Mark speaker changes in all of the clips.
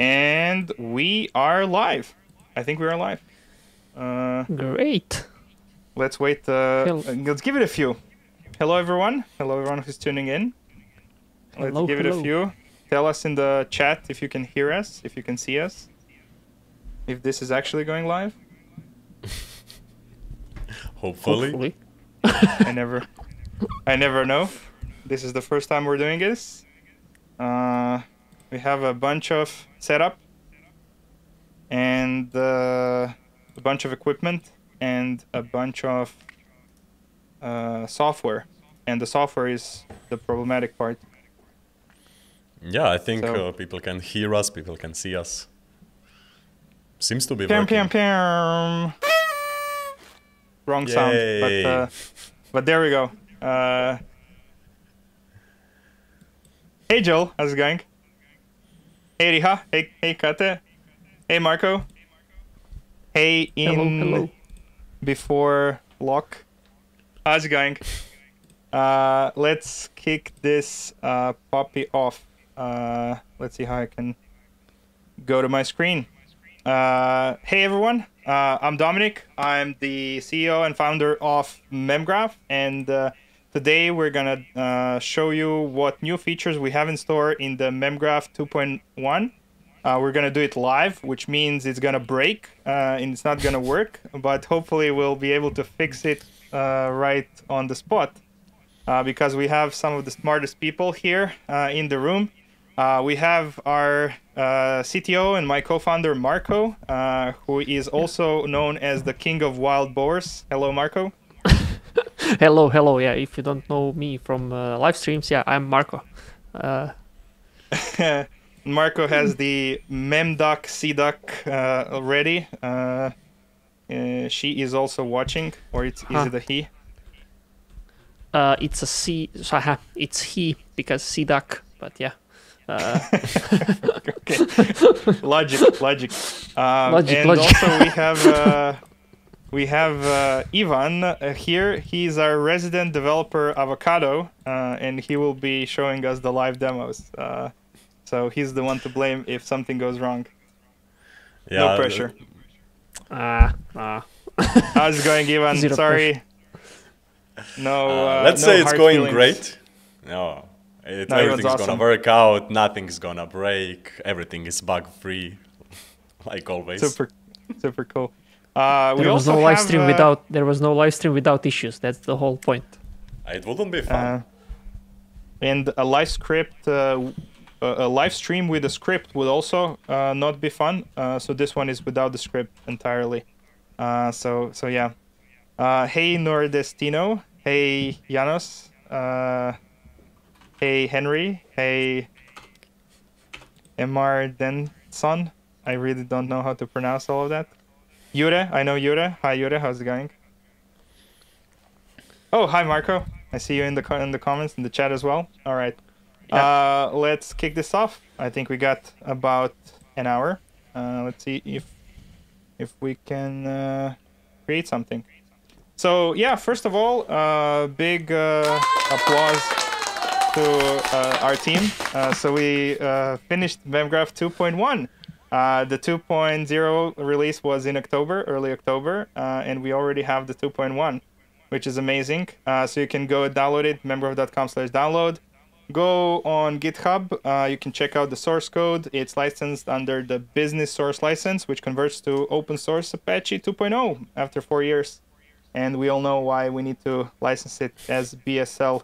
Speaker 1: And we are live. I think we are live. Uh,
Speaker 2: Great.
Speaker 1: let's wait. Uh, let's give it a few. Hello, everyone. Hello, everyone who's tuning in. Let's
Speaker 2: Hello,
Speaker 1: give it a few. Tell us in the chat if you can hear us, if you can see us, if this is actually going live.
Speaker 3: Hopefully.
Speaker 2: Hopefully.
Speaker 1: I never, I never know. This is the first time we're doing this. Uh, we have a bunch of setup and uh, a bunch of equipment and a bunch of uh, software, and the software is the problematic part.
Speaker 3: Yeah, I think
Speaker 1: So-
Speaker 3: uh, people can hear us, people can see us. Seems to be
Speaker 1: Pam
Speaker 3: working.
Speaker 1: pam pam. Wrong sound, but uh, but there we go. Uh, hey Joel, how's it going? Hey Riha, hey hey Kate, hey Marco, hey in
Speaker 2: Hello, hello.
Speaker 1: before lock. How's it going? Uh, let's kick this uh, puppy off. Uh, let's see how I can go to my screen. Uh, hey everyone, uh, I'm Dominik. I'm the CEO and founder of MemGraph, and uh, today we're gonna uh, show you what new features we have in store in the MemGraph 2.1. Uh, we're gonna do it live, which means it's gonna break uh, and it's not gonna work, but hopefully we'll be able to fix it uh, right on the spot uh, because we have some of the smartest people here in the room. We have our uh, CTO and my co-founder Marko, uh, who is also known as the king of wild boars. Hello, Marko.
Speaker 2: Hello, hello. Yeah, if you don't know me from uh, live streams, yeah, I'm Marko. Uh,
Speaker 1: Marco has the memduck cduck uh, already. Uh, uh, she is also watching, or it's, is it a he?
Speaker 2: uh, it's a C. So, uh, it's he because C duck. But yeah. Uh,
Speaker 1: okay. logic, logic. Um,
Speaker 2: Logic,
Speaker 1: and
Speaker 2: logic.
Speaker 1: also we have uh, we have uh, Ivan uh, here. He's our resident developer avocado, uh, and he will be showing us the live demos. Uh, so he's the one to blame if something goes wrong.
Speaker 3: Yeah,
Speaker 1: no pressure.
Speaker 2: ah, ah.
Speaker 1: How's it going, Ivan?
Speaker 2: Zero
Speaker 1: Sorry. No.
Speaker 3: uh,
Speaker 1: Uh,
Speaker 3: let's
Speaker 1: no
Speaker 3: say it's going
Speaker 1: feelings.
Speaker 3: great. No, it,
Speaker 1: No,
Speaker 3: everything's
Speaker 1: awesome.
Speaker 3: gonna work out. Nothing's gonna break. Everything is bug free, like always.
Speaker 1: Super, super cool. Uh, we
Speaker 2: There was no live
Speaker 1: have,
Speaker 2: stream
Speaker 1: uh,
Speaker 2: without. There was no live stream without issues. That's the whole point.
Speaker 3: It wouldn't be fun.
Speaker 1: Uh, and a live script, uh, w- a a live stream with a script would also uh, not be fun. Uh, so this one is without the script entirely. Uh, so so yeah. Uh, hey Nordestino. Hey Janos. Uh, hey Henry. Hey Emar Denson. I really don't know how to pronounce all of that. Jure, I know Jure. Hi Jure, how's it going? Oh, hi Marco. I see you in the in the comments in the chat as well. All right. Uh, let's kick this off. I think we got about an hour. Uh, let's see if if we can uh, create something. So yeah, first of all, uh, big uh, applause to uh, our team. Uh, so we uh, finished MemGraph 2.1. Uh, the 2.0 release was in October, early October, uh, and we already have the 2.1, which is amazing. Uh, so you can go download it, membercom slash download. Go on GitHub. Uh, you can check out the source code. It's licensed under the business source license, which converts to open source Apache 2.0 after four years. And we all know why we need to license it as BSL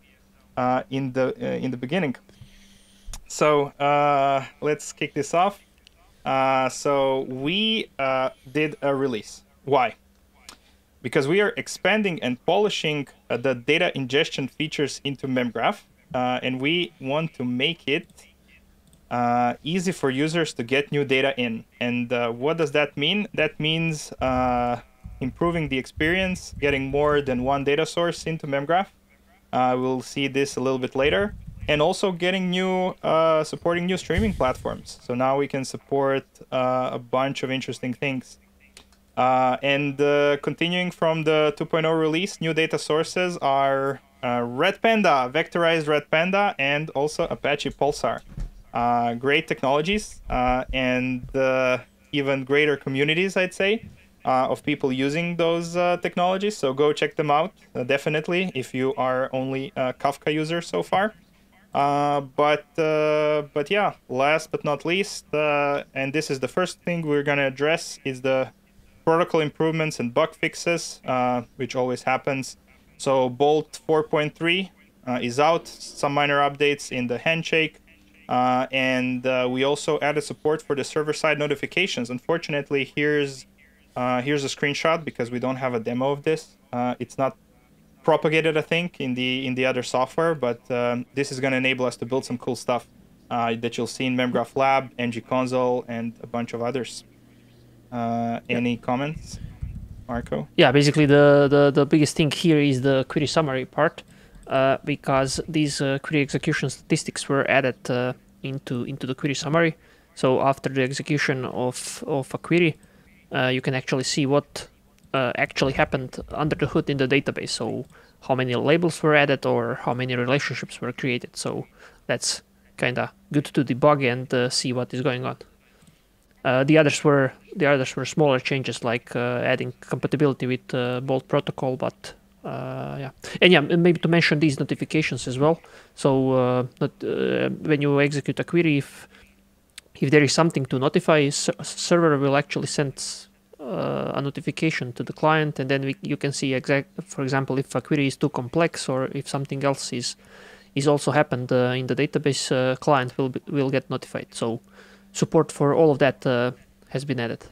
Speaker 1: uh, in the uh, in the beginning. So let's kick this off. Uh, so we uh, did a release. Why? Because we are expanding and polishing uh, the data ingestion features into MemGraph, uh, and we want to make it uh, easy for users to get new data in. And uh, what does that mean? That means improving the experience, getting more than one data source into MemGraph. We'll see this a little bit later. And also getting new, uh, supporting new streaming platforms. So now we can support uh, a bunch of interesting things. Uh, and uh, continuing from the 2.0 release, new data sources are uh, Redpanda, vectorized Redpanda, and also Apache Pulsar. Uh, great technologies and even greater communities, I'd say, of people using those technologies. So go check them out, definitely, if you are only a Kafka user so far. Uh, but uh, but yeah, last but not least, uh, and this is the first thing we're gonna address is the protocol improvements and bug fixes, uh, which always happens. So Bolt 4.3 uh, is out. Some minor updates in the handshake, uh, and we also added support for the server-side notifications. Unfortunately, here's here's a screenshot because we don't have a demo of this. It's not propagated, I think, in the in the other software, but um, this is going to enable us to build some cool stuff uh, that you'll see in MemGraph Lab, NG Console, and a bunch of others. Uh, Any comments, Marko?
Speaker 2: Yeah, basically the, the, the biggest thing here is the query summary part, uh, because these uh, query execution statistics were added uh, into into the query summary. So after the execution of of a query, uh, you can actually see what uh, actually happened under the hood in the database. So how many labels were added or how many relationships were created. So that's kind of good to debug and uh, see what is going on. Uh, the others were the others were smaller changes like uh, adding compatibility with uh, Bolt protocol, but uh, yeah, and yeah, maybe to mention these notifications as well. So not, when you execute a query, if if there is something to notify, server will actually send uh, a notification to the client, and then we, you can see exact. For example, if a query is too complex or if something else is is also happened uh, in the database, uh, client will be, will get notified. So support for all of that uh, has been added.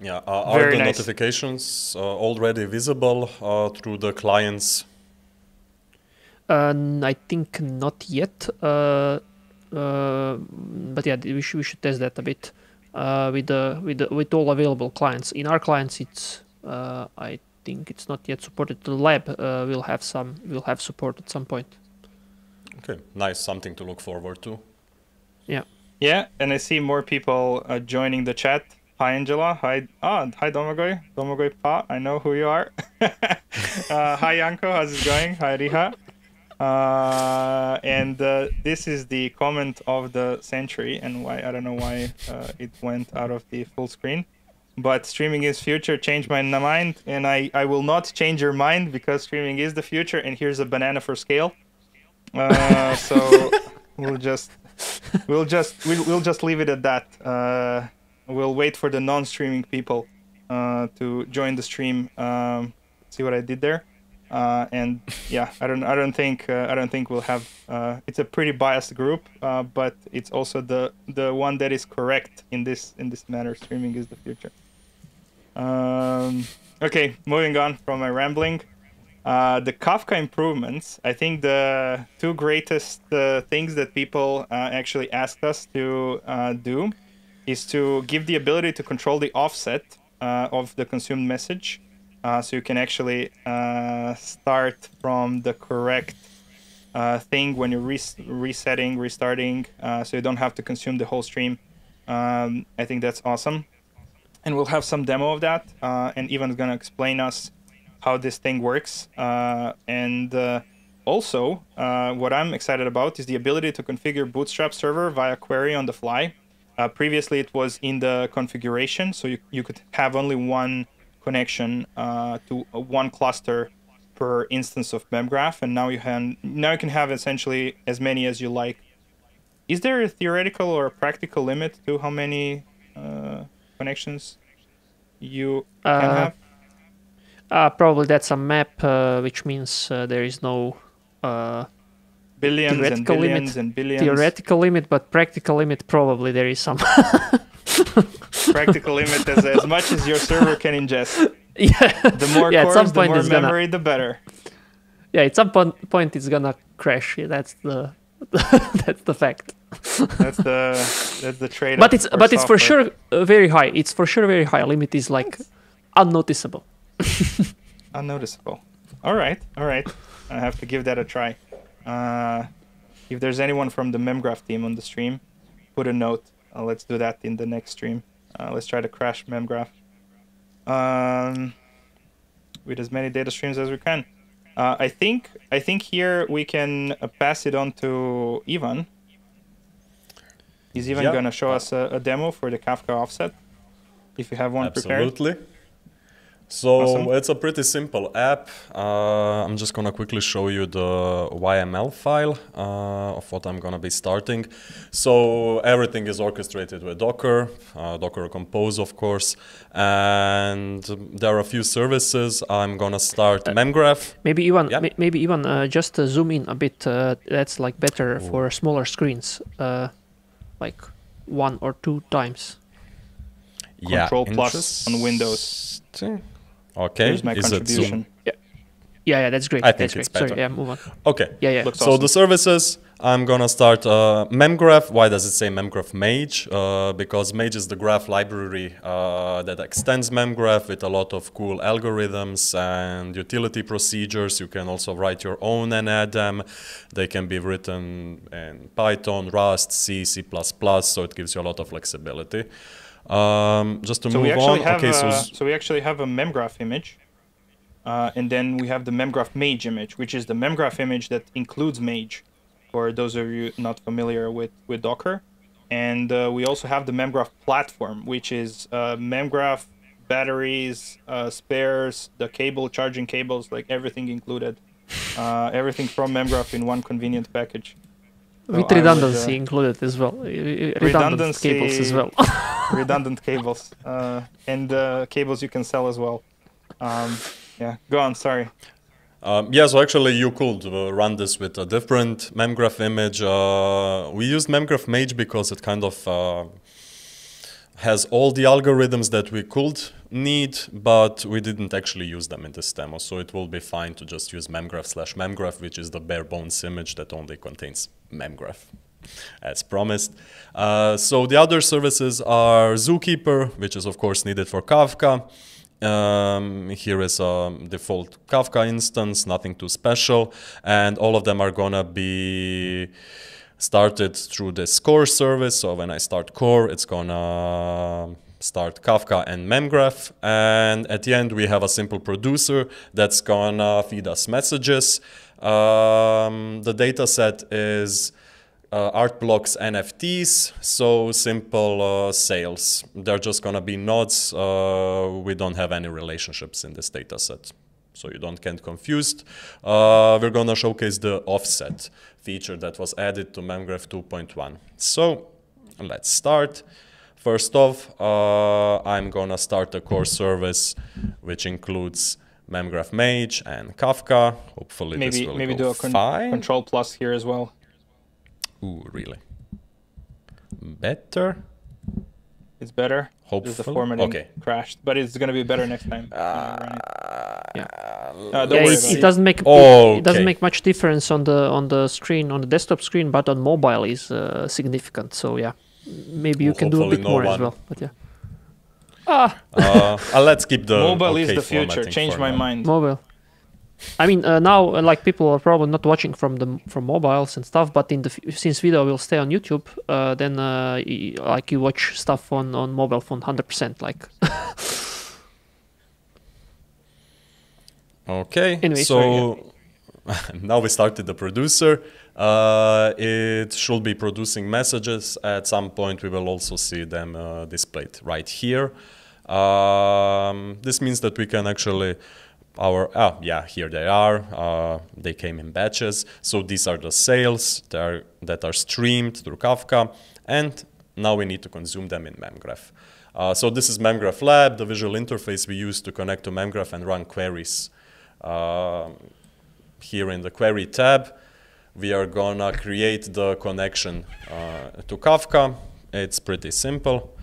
Speaker 3: Yeah, uh, are
Speaker 1: Very
Speaker 3: the
Speaker 1: nice.
Speaker 3: notifications uh, already visible uh, through the clients?
Speaker 2: Uh, n- I think not yet. Uh, uh, but yeah, we should we should test that a bit uh, with the with the, with all available clients. In our clients, it's uh, I think it's not yet supported. The lab uh, will have some will have support at some point.
Speaker 3: Okay, nice, something to look forward to.
Speaker 2: Yeah.
Speaker 1: Yeah, and I see more people uh, joining the chat. Hi, Angela. Hi, ah, hi, Domagoj. Domagoj Pa. I know who you are. uh, hi, Yanko. How's it going? Hi, Riha. Uh, and uh, this is the comment of the century, and why I don't know why uh, it went out of the full screen. But streaming is future. Change my mind, and I I will not change your mind because streaming is the future. And here's a banana for scale. Uh, so we'll just we'll just we'll, we'll just leave it at that. Uh, we'll wait for the non-streaming people uh, to join the stream. Um, see what I did there. Uh, and yeah, I don't I don't think uh, I don't think we'll have. Uh, it's a pretty biased group, uh, but it's also the the one that is correct in this in this matter. Streaming is the future. Um, okay, moving on from my rambling. Uh, the Kafka improvements, I think the two greatest uh, things that people actually asked us to do is to give the ability to control the offset of the consumed message. Uh, so you can actually uh, start from the correct uh, thing when you're res- resetting, restarting, uh, so you don't have to consume the whole stream. Um, I think that's awesome. And we'll have some demo of that, uh, and Ivan's gonna explain us how this thing works. Uh, and also, what I'm excited about is the ability to configure Bootstrap server via query on the fly. Previously, it was in the configuration, so you, you could have only one connection uh, to uh, one cluster per instance of memgraph, and now you can now you can have essentially as many as you like. Is there a theoretical or a practical limit to how many uh, connections you can
Speaker 2: Uh,
Speaker 1: have?
Speaker 2: Uh, probably that's a map, uh, which means uh, there is no uh,
Speaker 1: billions and
Speaker 2: theoretical limit-
Speaker 1: billions and billions.
Speaker 2: theoretical limit, but practical limit probably there is some.
Speaker 1: Practical limit as, as much as your server can ingest.
Speaker 2: yeah,
Speaker 1: The more
Speaker 2: Yeah, at
Speaker 1: cores,
Speaker 2: some
Speaker 1: the
Speaker 2: point
Speaker 1: more
Speaker 2: it's gonna-
Speaker 1: memory, the better.
Speaker 2: yeah. At some point, point it's gonna crash. Yeah, that's the that's the fact.
Speaker 1: That's the that's the trade.
Speaker 2: But it's but it's for sure uh, very high. It's for sure very high. Limit is like unnoticeable.
Speaker 1: unnoticeable. All right, all right. I have to give that a try. Uh, if there's anyone from the memgraph team on the stream, put a note. Uh, let's do that in the next stream. Uh, let's try to crash memgraph um, with as many data streams as we can. Uh, I think I think here we can pass it on to Ivan He's even
Speaker 3: Yeah.
Speaker 1: gonna show us a, a demo for the Kafka offset, if you have one prepared.
Speaker 3: Absolutely. So
Speaker 1: Awesome.
Speaker 3: it's a pretty simple app. Uh, I'm just gonna quickly show you the YML file uh, of what I'm gonna be starting. So everything is orchestrated with Docker, uh, Docker Compose, of course, and there are a few services. I'm gonna start
Speaker 2: Uh,
Speaker 3: Memgraph.
Speaker 2: Maybe even
Speaker 3: Yeah.
Speaker 2: may- maybe even uh, just uh, zoom in a bit. Uh, that's like better for smaller screens, uh, like one or two times.
Speaker 1: Control plus on Windows.
Speaker 3: Interesting. Okay,
Speaker 1: Here's my
Speaker 3: is it Zoom?
Speaker 1: contribution.
Speaker 2: Yeah, yeah, that's great.
Speaker 3: I think
Speaker 2: that's
Speaker 3: it's
Speaker 2: great. Sorry, yeah, move on.
Speaker 3: Okay.
Speaker 2: Yeah, yeah.
Speaker 1: Looks
Speaker 3: So
Speaker 1: awesome.
Speaker 3: the services, I'm gonna start uh, Memgraph. Why does it say Memgraph Mage? Uh, because Mage is the graph library uh, that extends Memgraph with a lot of cool algorithms and utility procedures. You can also write your own and add them. They can be written in Python, Rust, C, C++, so it gives you a lot of flexibility. Um, just to
Speaker 1: So we
Speaker 3: move
Speaker 1: actually
Speaker 3: on,
Speaker 1: have
Speaker 3: okay,
Speaker 1: a,
Speaker 3: so
Speaker 1: so, we actually have a memgraph image, uh, and then we have the memgraph mage image, which is the memgraph image that includes mage, for those of you not familiar with with Docker, and uh, we also have the memgraph platform, which is uh, memgraph batteries, uh, spares, the cable, charging cables, like everything included, uh, everything from memgraph in one convenient package. So
Speaker 2: With
Speaker 1: I would,
Speaker 2: redundancy
Speaker 1: uh,
Speaker 2: included as well. uh, uh, Redundant cables as well.
Speaker 1: redundant cables uh, and uh, cables you can sell as well. Um, yeah, go on. Sorry.
Speaker 3: Um, yeah, so actually you could uh, run this with a different memgraph image. Uh, we used memgraph mage because it kind of uh, has all the algorithms that we could need, but we didn't actually use them in this demo. So it will be fine to just use memgraph slash memgraph, which is the bare bones image that only contains memgraph. As promised. Uh, so the other services are Zookeeper, which is of course needed for Kafka. Um, here is a default Kafka instance, nothing too special, and all of them are gonna be started through this core service. So when I start core, it's gonna start Kafka and Memgraph, and at the end we have a simple producer that's gonna feed us messages. Um, the data set is uh, art blocks NFTs, so simple uh, sales. They're just gonna be nodes. Uh, we don't have any relationships in this data set, so you don't get confused. Uh, we're gonna showcase the offset feature that was added to Memgraph 2.1. So let's start. First off, uh, I'm gonna start a core service which includes Memgraph Mage and Kafka. Hopefully this will
Speaker 1: maybe
Speaker 3: go
Speaker 1: do a con-
Speaker 3: fine.
Speaker 1: control plus here as well.
Speaker 3: Ooh, really? Better?
Speaker 1: It's better. Just the
Speaker 3: Hopefully.
Speaker 1: formatting
Speaker 3: Okay.
Speaker 1: crashed, but it's gonna be better next time. when you.
Speaker 2: Yeah.
Speaker 1: Uh,
Speaker 2: yeah, it, it
Speaker 1: it.
Speaker 2: doesn't make it,
Speaker 3: Okay.
Speaker 2: it doesn't make much difference on the on the screen on the desktop screen, but on mobile is uh, significant. So yeah, maybe you
Speaker 3: Well,
Speaker 2: can do a bit
Speaker 3: no
Speaker 2: more as well. But yeah, ah,
Speaker 3: Uh, uh, let's keep the
Speaker 1: Mobile is the future. Change my
Speaker 3: now.
Speaker 1: mind.
Speaker 2: mobile. I mean, uh, now uh, like people are probably not watching from the from mobiles and stuff, but in the f- since video will stay on YouTube, uh, then uh, y- like you watch stuff on on mobile phone, hundred percent. Like
Speaker 3: Okay,
Speaker 2: Anyway,
Speaker 3: so now we started the producer. Uh, it should be producing messages. At some point, we will also see them uh, displayed right here. Um, this means that we can actually our ah yeah here they are uh, they came in batches so these are the sales that are, that are streamed through kafka and now we need to consume them in memgraph uh, so this is memgraph lab the visual interface we use to connect to memgraph and run queries um, here in the query tab we are gonna create the connection uh, to kafka it's pretty simple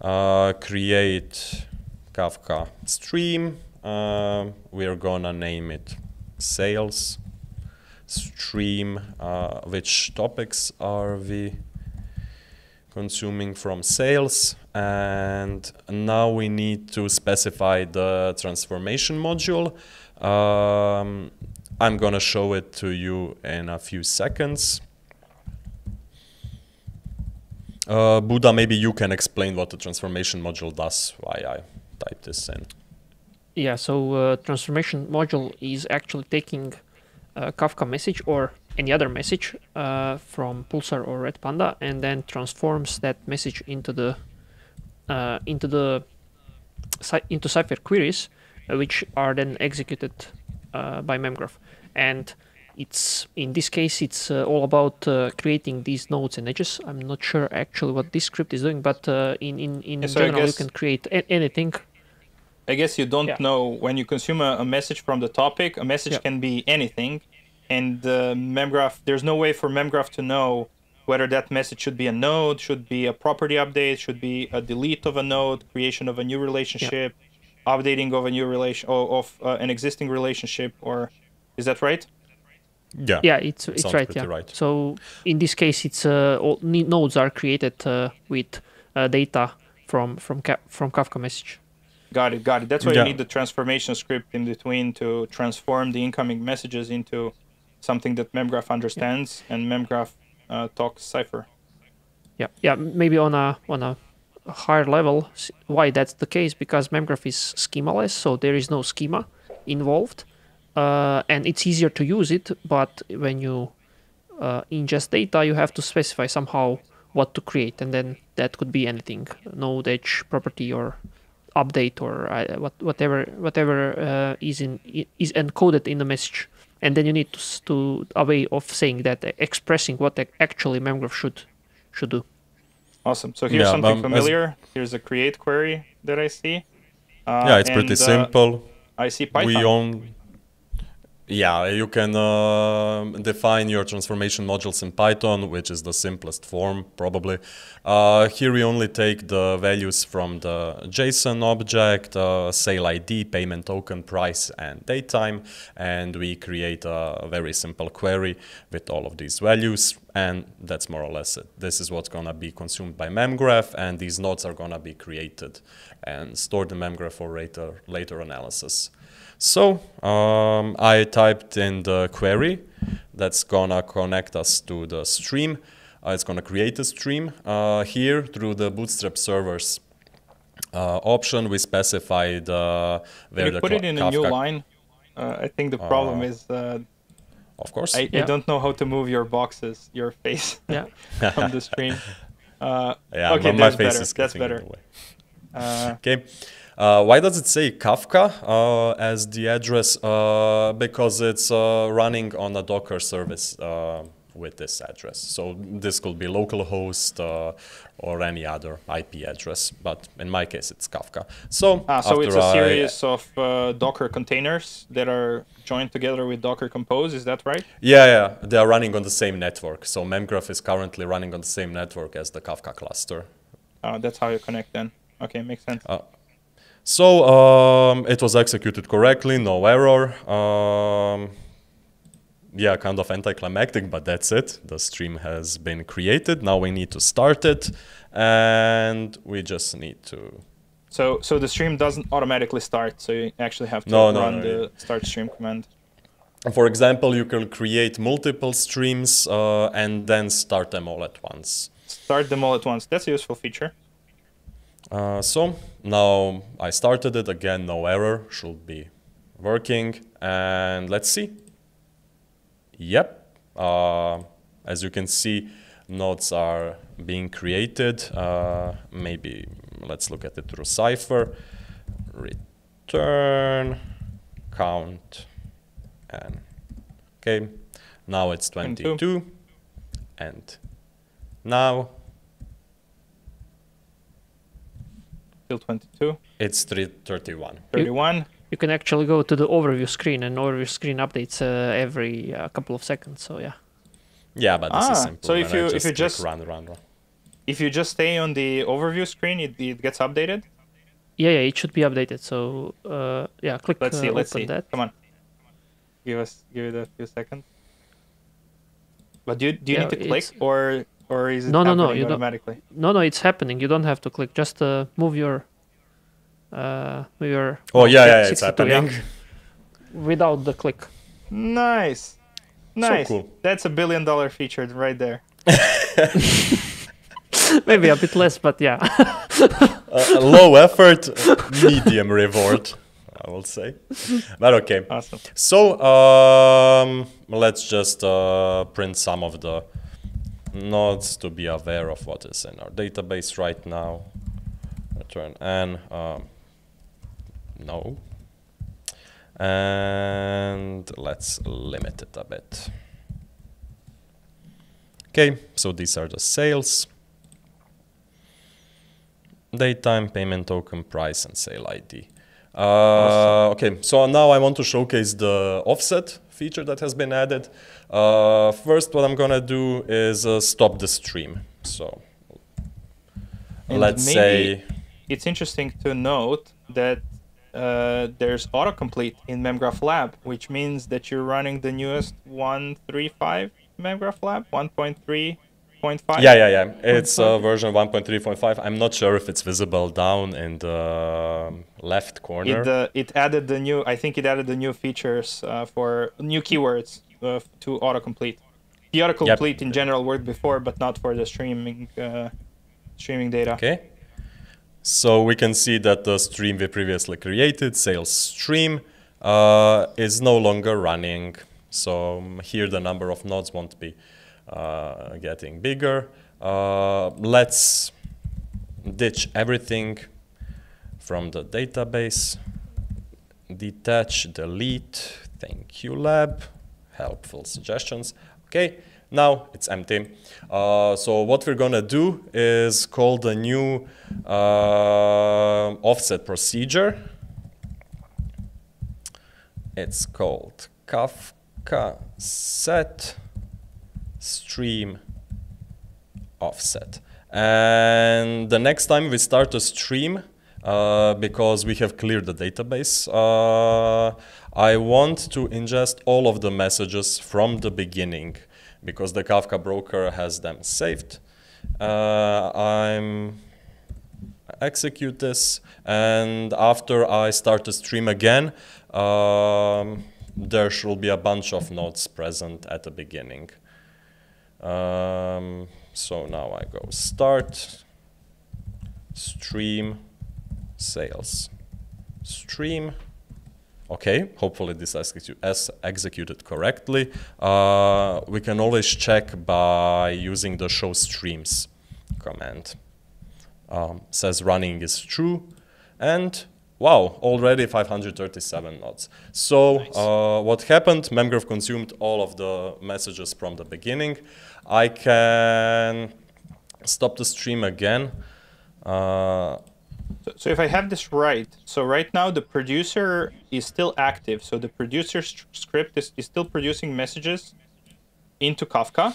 Speaker 3: uh, create Kafka stream. Uh, we're gonna name it sales stream. Uh, which topics are we consuming from sales? And now we need to specify the transformation module. Um, I'm gonna show it to you in a few seconds. Uh, Buddha, maybe you can explain what the transformation module does, why I typed this in.
Speaker 2: Yeah, so uh, transformation module is actually taking a Kafka message or any other message uh, from Pulsar or Redpanda, and then transforms that message into the uh, into the ci- into Cypher queries, uh, which are then executed uh, by memgraph. And it's in this case, it's uh, all about uh, creating these nodes and edges. I'm not sure actually what this script is doing, but uh, in in in
Speaker 1: Yeah, so
Speaker 2: general, you can create anything.
Speaker 1: I guess you don't
Speaker 2: Yeah.
Speaker 1: know when you consume a, a message from the topic. A message
Speaker 2: Yeah.
Speaker 1: can be anything, and uh, memgraph. There's no way for memgraph to know whether that message should be a node, should be a property update, should be a delete of a node, creation of a new relationship, updating of a new relation of, of uh, an existing relationship, or is that right?
Speaker 3: Yeah.
Speaker 2: Yeah, it's it's
Speaker 3: Sounds
Speaker 2: right. Yeah.
Speaker 3: right.
Speaker 2: So in this case, it's uh, all nodes are created uh, with uh, data from from Ka- from Kafka message.
Speaker 1: Got it, got it. That's why
Speaker 3: Yeah.
Speaker 1: you need the transformation script in between to transform the incoming messages into something that memgraph understands, and memgraph uh, talks Cypher.
Speaker 2: Yeah, yeah. Maybe on a on a higher level, why that's the case? Because memgraph is schemaless, so there is no schema involved, uh, and it's easier to use it. But when you uh, ingest data, you have to specify somehow what to create, and then that could be anything, node edge property or update or uh, what, whatever whatever uh, is in is encoded in the message. And then you need to, to a way of saying that, expressing what actually memgraph should should do.
Speaker 1: Awesome. So here's
Speaker 3: Yeah,
Speaker 1: something
Speaker 3: um,
Speaker 1: familiar. Here's a create query that I see. Uh,
Speaker 3: yeah, it's pretty
Speaker 1: and, uh,
Speaker 3: simple.
Speaker 1: I see Python.
Speaker 3: We own. Yeah, you can uh, define your transformation modules in Python, which is the simplest form, probably. Uh, here we only take the values from the JSON object, uh, sale ID, payment token, price, and date time, and we create a very simple query with all of these values, and that's more or less it. This is what's gonna be consumed by memgraph, and these nodes are gonna be created and stored in memgraph for later later analysis. So um, I typed in the query that's gonna connect us to the stream. Uh, it's gonna create a stream uh, here through the Bootstrap servers uh, option. We specified
Speaker 1: Can
Speaker 3: where
Speaker 1: you
Speaker 3: the
Speaker 1: put it in a new line? Uh, I think the problem
Speaker 3: Uh,
Speaker 1: is uh,
Speaker 3: Of course.
Speaker 1: I, I don't know how to move your boxes, your face
Speaker 2: Yeah.
Speaker 1: from the stream. Uh,
Speaker 3: yeah,
Speaker 1: okay,
Speaker 3: my, my
Speaker 1: that's
Speaker 3: face
Speaker 1: better,
Speaker 3: is
Speaker 1: that's
Speaker 3: getting in
Speaker 1: better.
Speaker 3: the way.
Speaker 1: uh,
Speaker 3: Okay. Uh, why does it say Kafka uh, as the address? Uh, because it's uh, running on a Docker service uh, with this address. So this could be localhost uh, or any other IP address, but in my case, it's Kafka. So,
Speaker 1: ah, so it's a
Speaker 3: I-
Speaker 1: series of uh, Docker containers that are joined together with Docker Compose. Is that right?
Speaker 3: yeah, yeah, they are running on the same network. So memgraph is currently running on the same network as the Kafka cluster.
Speaker 1: Uh, that's how you connect then. Okay, makes sense.
Speaker 3: So um, it was executed correctly, no error. Um, yeah, kind of anticlimactic, but that's it. The stream has been created. Now we need to start it, and we just need to.
Speaker 1: So, so the stream doesn't automatically start. So you actually have to
Speaker 3: No, no,
Speaker 1: run
Speaker 3: no,
Speaker 1: the
Speaker 3: yeah.
Speaker 1: start stream command.
Speaker 3: For example, you can create multiple streams uh, and then start them all at once.
Speaker 1: Start them all at once. That's a useful feature.
Speaker 3: Uh, so now I started it again, no error, should be working. And let's see. Yep. Uh, as you can see, nodes are being created. Uh, maybe let's look at it through Cypher. Return, count, and okay. Now it's
Speaker 1: 22.
Speaker 3: 22. And now
Speaker 1: Still 22,
Speaker 3: it's 331.
Speaker 1: 31.
Speaker 2: You can actually go to the overview screen, and overview screen updates uh, every uh, couple of seconds. So yeah,
Speaker 3: Yeah, but this
Speaker 1: Ah,
Speaker 3: is simple.
Speaker 1: so if you- if
Speaker 3: just
Speaker 1: you just-
Speaker 3: run, run, run.
Speaker 1: If you just stay on the overview screen, it, it gets updated.
Speaker 2: yeah, yeah. It should be updated. So uh, yeah, click
Speaker 1: Let's see.
Speaker 2: uh,
Speaker 1: Let's
Speaker 2: open
Speaker 1: see.
Speaker 2: that.
Speaker 1: Come on. Give us give it a few seconds. But do you, do you
Speaker 2: Yeah,
Speaker 1: need to click or or is it
Speaker 2: No, no, no,
Speaker 1: happening
Speaker 2: you don't-
Speaker 1: automatically?
Speaker 2: No, no, it's happening. You don't have to click. Just uh, move your uh, move your.
Speaker 3: Oh, yeah, yeah, it's happening.
Speaker 2: without the click.
Speaker 1: Nice. Nice.
Speaker 3: cool.
Speaker 1: That's a billion dollar feature right there.
Speaker 2: Maybe a bit less, but yeah.
Speaker 3: Uh, low effort, medium reward. I will say. but okay.
Speaker 1: Awesome.
Speaker 3: So um, let's just uh, print some of the nodes to be aware of what is in our database right now. Return n. Um, no. And let's limit it a bit. Okay, so these are the sales. Daytime, payment token, price, and sale ID. Uh, okay, so now I want to showcase the offset feature that has been added. Uh, first, what I'm gonna do is uh, stop the stream. So
Speaker 1: And
Speaker 3: let's say,
Speaker 1: It's interesting to note that uh, there's autocomplete in memgraph lab, which means that you're running the newest 135 memgraph lab, 1.3.5.
Speaker 3: yeah, yeah, yeah. It's uh, version 1.3.5. I'm not sure if it's visible down in the um, left corner.
Speaker 1: It, uh, it added the new, I think it added the new features uh, for new keywords uh, to autocomplete. The autocomplete in general worked before, but not for the streaming uh, streaming data.
Speaker 3: Okay. So we can see that the stream we previously created, sales stream, uh, is no longer running. So um, here the number of nodes won't be getting bigger. Uh, let's ditch everything from the database. Detach, delete, thank you lab, helpful suggestions. Okay, now it's empty. Uh, so what we're gonna do is call the new uh, offset procedure. It's called Kafka set stream offset. And the next time we start a stream, uh, because we have cleared the database, uh, I want to ingest all of the messages from the beginning because the Kafka broker has them saved. Uh, I'm execute this, and after I start the stream again, um, there should be a bunch of nodes present at the beginning. Um, so now I go start, stream, sales, stream. Okay, hopefully this is executed correctly. Uh, we can always check by using the show streams command. Um, says running is true, and wow, already 537 nodes. So
Speaker 1: Nice.
Speaker 3: uh, what happened? Memgraph consumed all of the messages from the beginning. I can stop the stream again. Uh,
Speaker 1: So, so if I have this right, so right now the producer is still active. So the producer script is, is still producing messages into Kafka.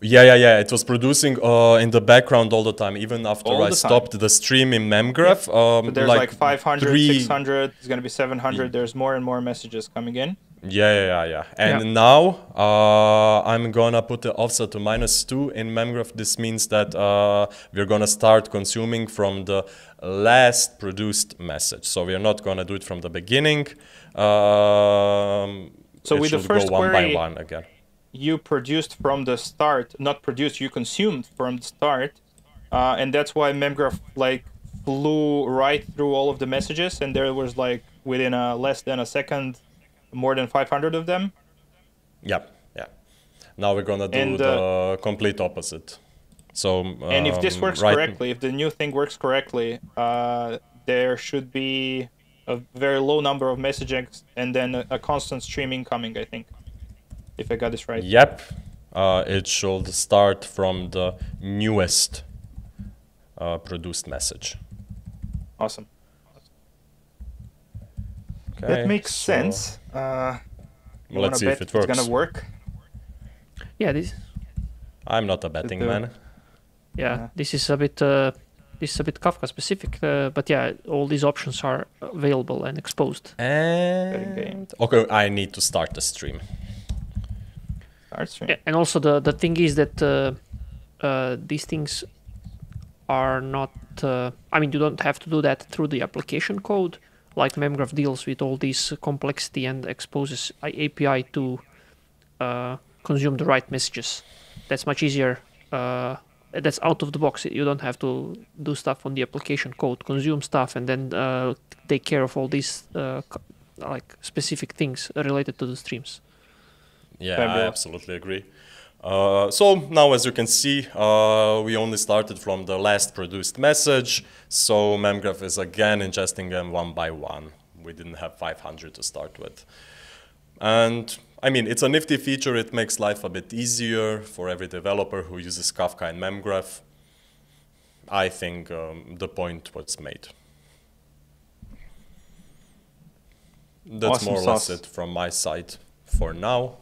Speaker 3: Yeah, yeah, yeah. It was producing uh, in the background all the time, even after
Speaker 1: All
Speaker 3: I
Speaker 1: the time.
Speaker 3: stopped the stream in Memgraph. Um,
Speaker 1: So there's like, 500,
Speaker 3: three-
Speaker 1: 600, it's going to be 700. There's more and more messages coming in.
Speaker 3: Yeah, yeah, yeah, yeah. And
Speaker 2: Yeah.
Speaker 3: now uh, I'm gonna put the offset to minus two in Memgraph. This means that uh, we're gonna start consuming from the last produced message. So we're not gonna do it from the beginning. Um,
Speaker 1: So
Speaker 3: it
Speaker 1: with the
Speaker 3: should
Speaker 1: first
Speaker 3: go one
Speaker 1: query-
Speaker 3: by one again.
Speaker 1: You produced from the start, not produced, you consumed from the start. Uh, and that's why memgraph like flew right through all of the messages. And there was like within a less than a second, more than 500 of them.
Speaker 3: yep yeah. Now we're gonna do
Speaker 1: And,
Speaker 3: the complete opposite. So
Speaker 1: And if this
Speaker 3: um,
Speaker 1: works
Speaker 3: right-
Speaker 1: correctly, if the new thing works correctly, uh, there should be a very low number of messages and then a, a constant streaming coming. I think, if I got this right.
Speaker 3: Yep, uh, it should start from the newest uh, produced message.
Speaker 1: Awesome.
Speaker 3: Okay,
Speaker 1: that makes
Speaker 3: so
Speaker 1: sense. Uh,
Speaker 3: Let's see if it works.
Speaker 1: It's gonna work.
Speaker 2: Yeah, this
Speaker 3: I'm not a betting man.
Speaker 2: yeah,
Speaker 1: Yeah.
Speaker 2: this is a bit uh, this is a bit Kafka specific, uh, but yeah, all these options are available and exposed.
Speaker 3: And okay, I need to start the stream.
Speaker 1: Stream.
Speaker 2: Yeah, and also the the thing is that uh, uh, these things are not. Uh, I mean, you don't have to do that through the application code. Like Memgraph deals with all this complexity and exposes API to uh, consume the right messages. That's much easier uh, that's out of the box. You don't have to do stuff on the application code, consume stuff, and then uh, take care of all these like specific things related to the streams.
Speaker 3: Yeah,
Speaker 1: Fabulous.
Speaker 3: I absolutely agree. Uh, so now, as you can see, uh, we only started from the last produced message. So memgraph is again ingesting them one by one. We didn't have 500 to start with. And I mean, it's a nifty feature. It makes life a bit easier for every developer who uses Kafka and memgraph. I think um, the point was made. That's
Speaker 1: Awesome
Speaker 3: more or less
Speaker 1: sauce.
Speaker 3: it from my side for now.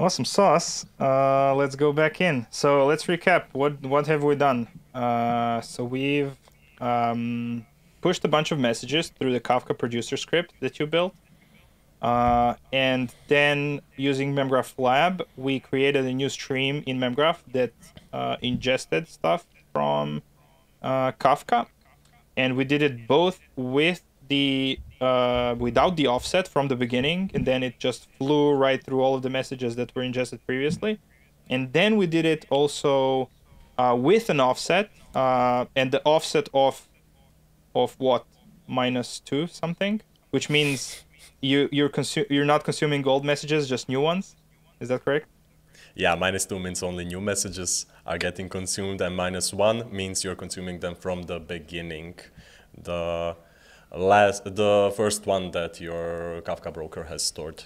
Speaker 1: Awesome sauce. Uh, let's go back in. So let's recap. What what have we done? Uh, so we've um, pushed a bunch of messages through the Kafka producer script that you built. Uh, and then using memgraph lab, we created a new stream in memgraph that uh, ingested stuff from uh, Kafka, and we did it both with the uh, without the offset from the beginning, and then it just flew right through all of the messages that were ingested previously, and then we did it also uh, with an offset, uh, and the offset of of what minus two something, which means you you're consu- you're not consuming old messages, just new ones. Is that correct?
Speaker 3: Yeah, minus two means only new messages are getting consumed, and minus one means you're consuming them from the beginning. The last, the first one that your Kafka broker has stored.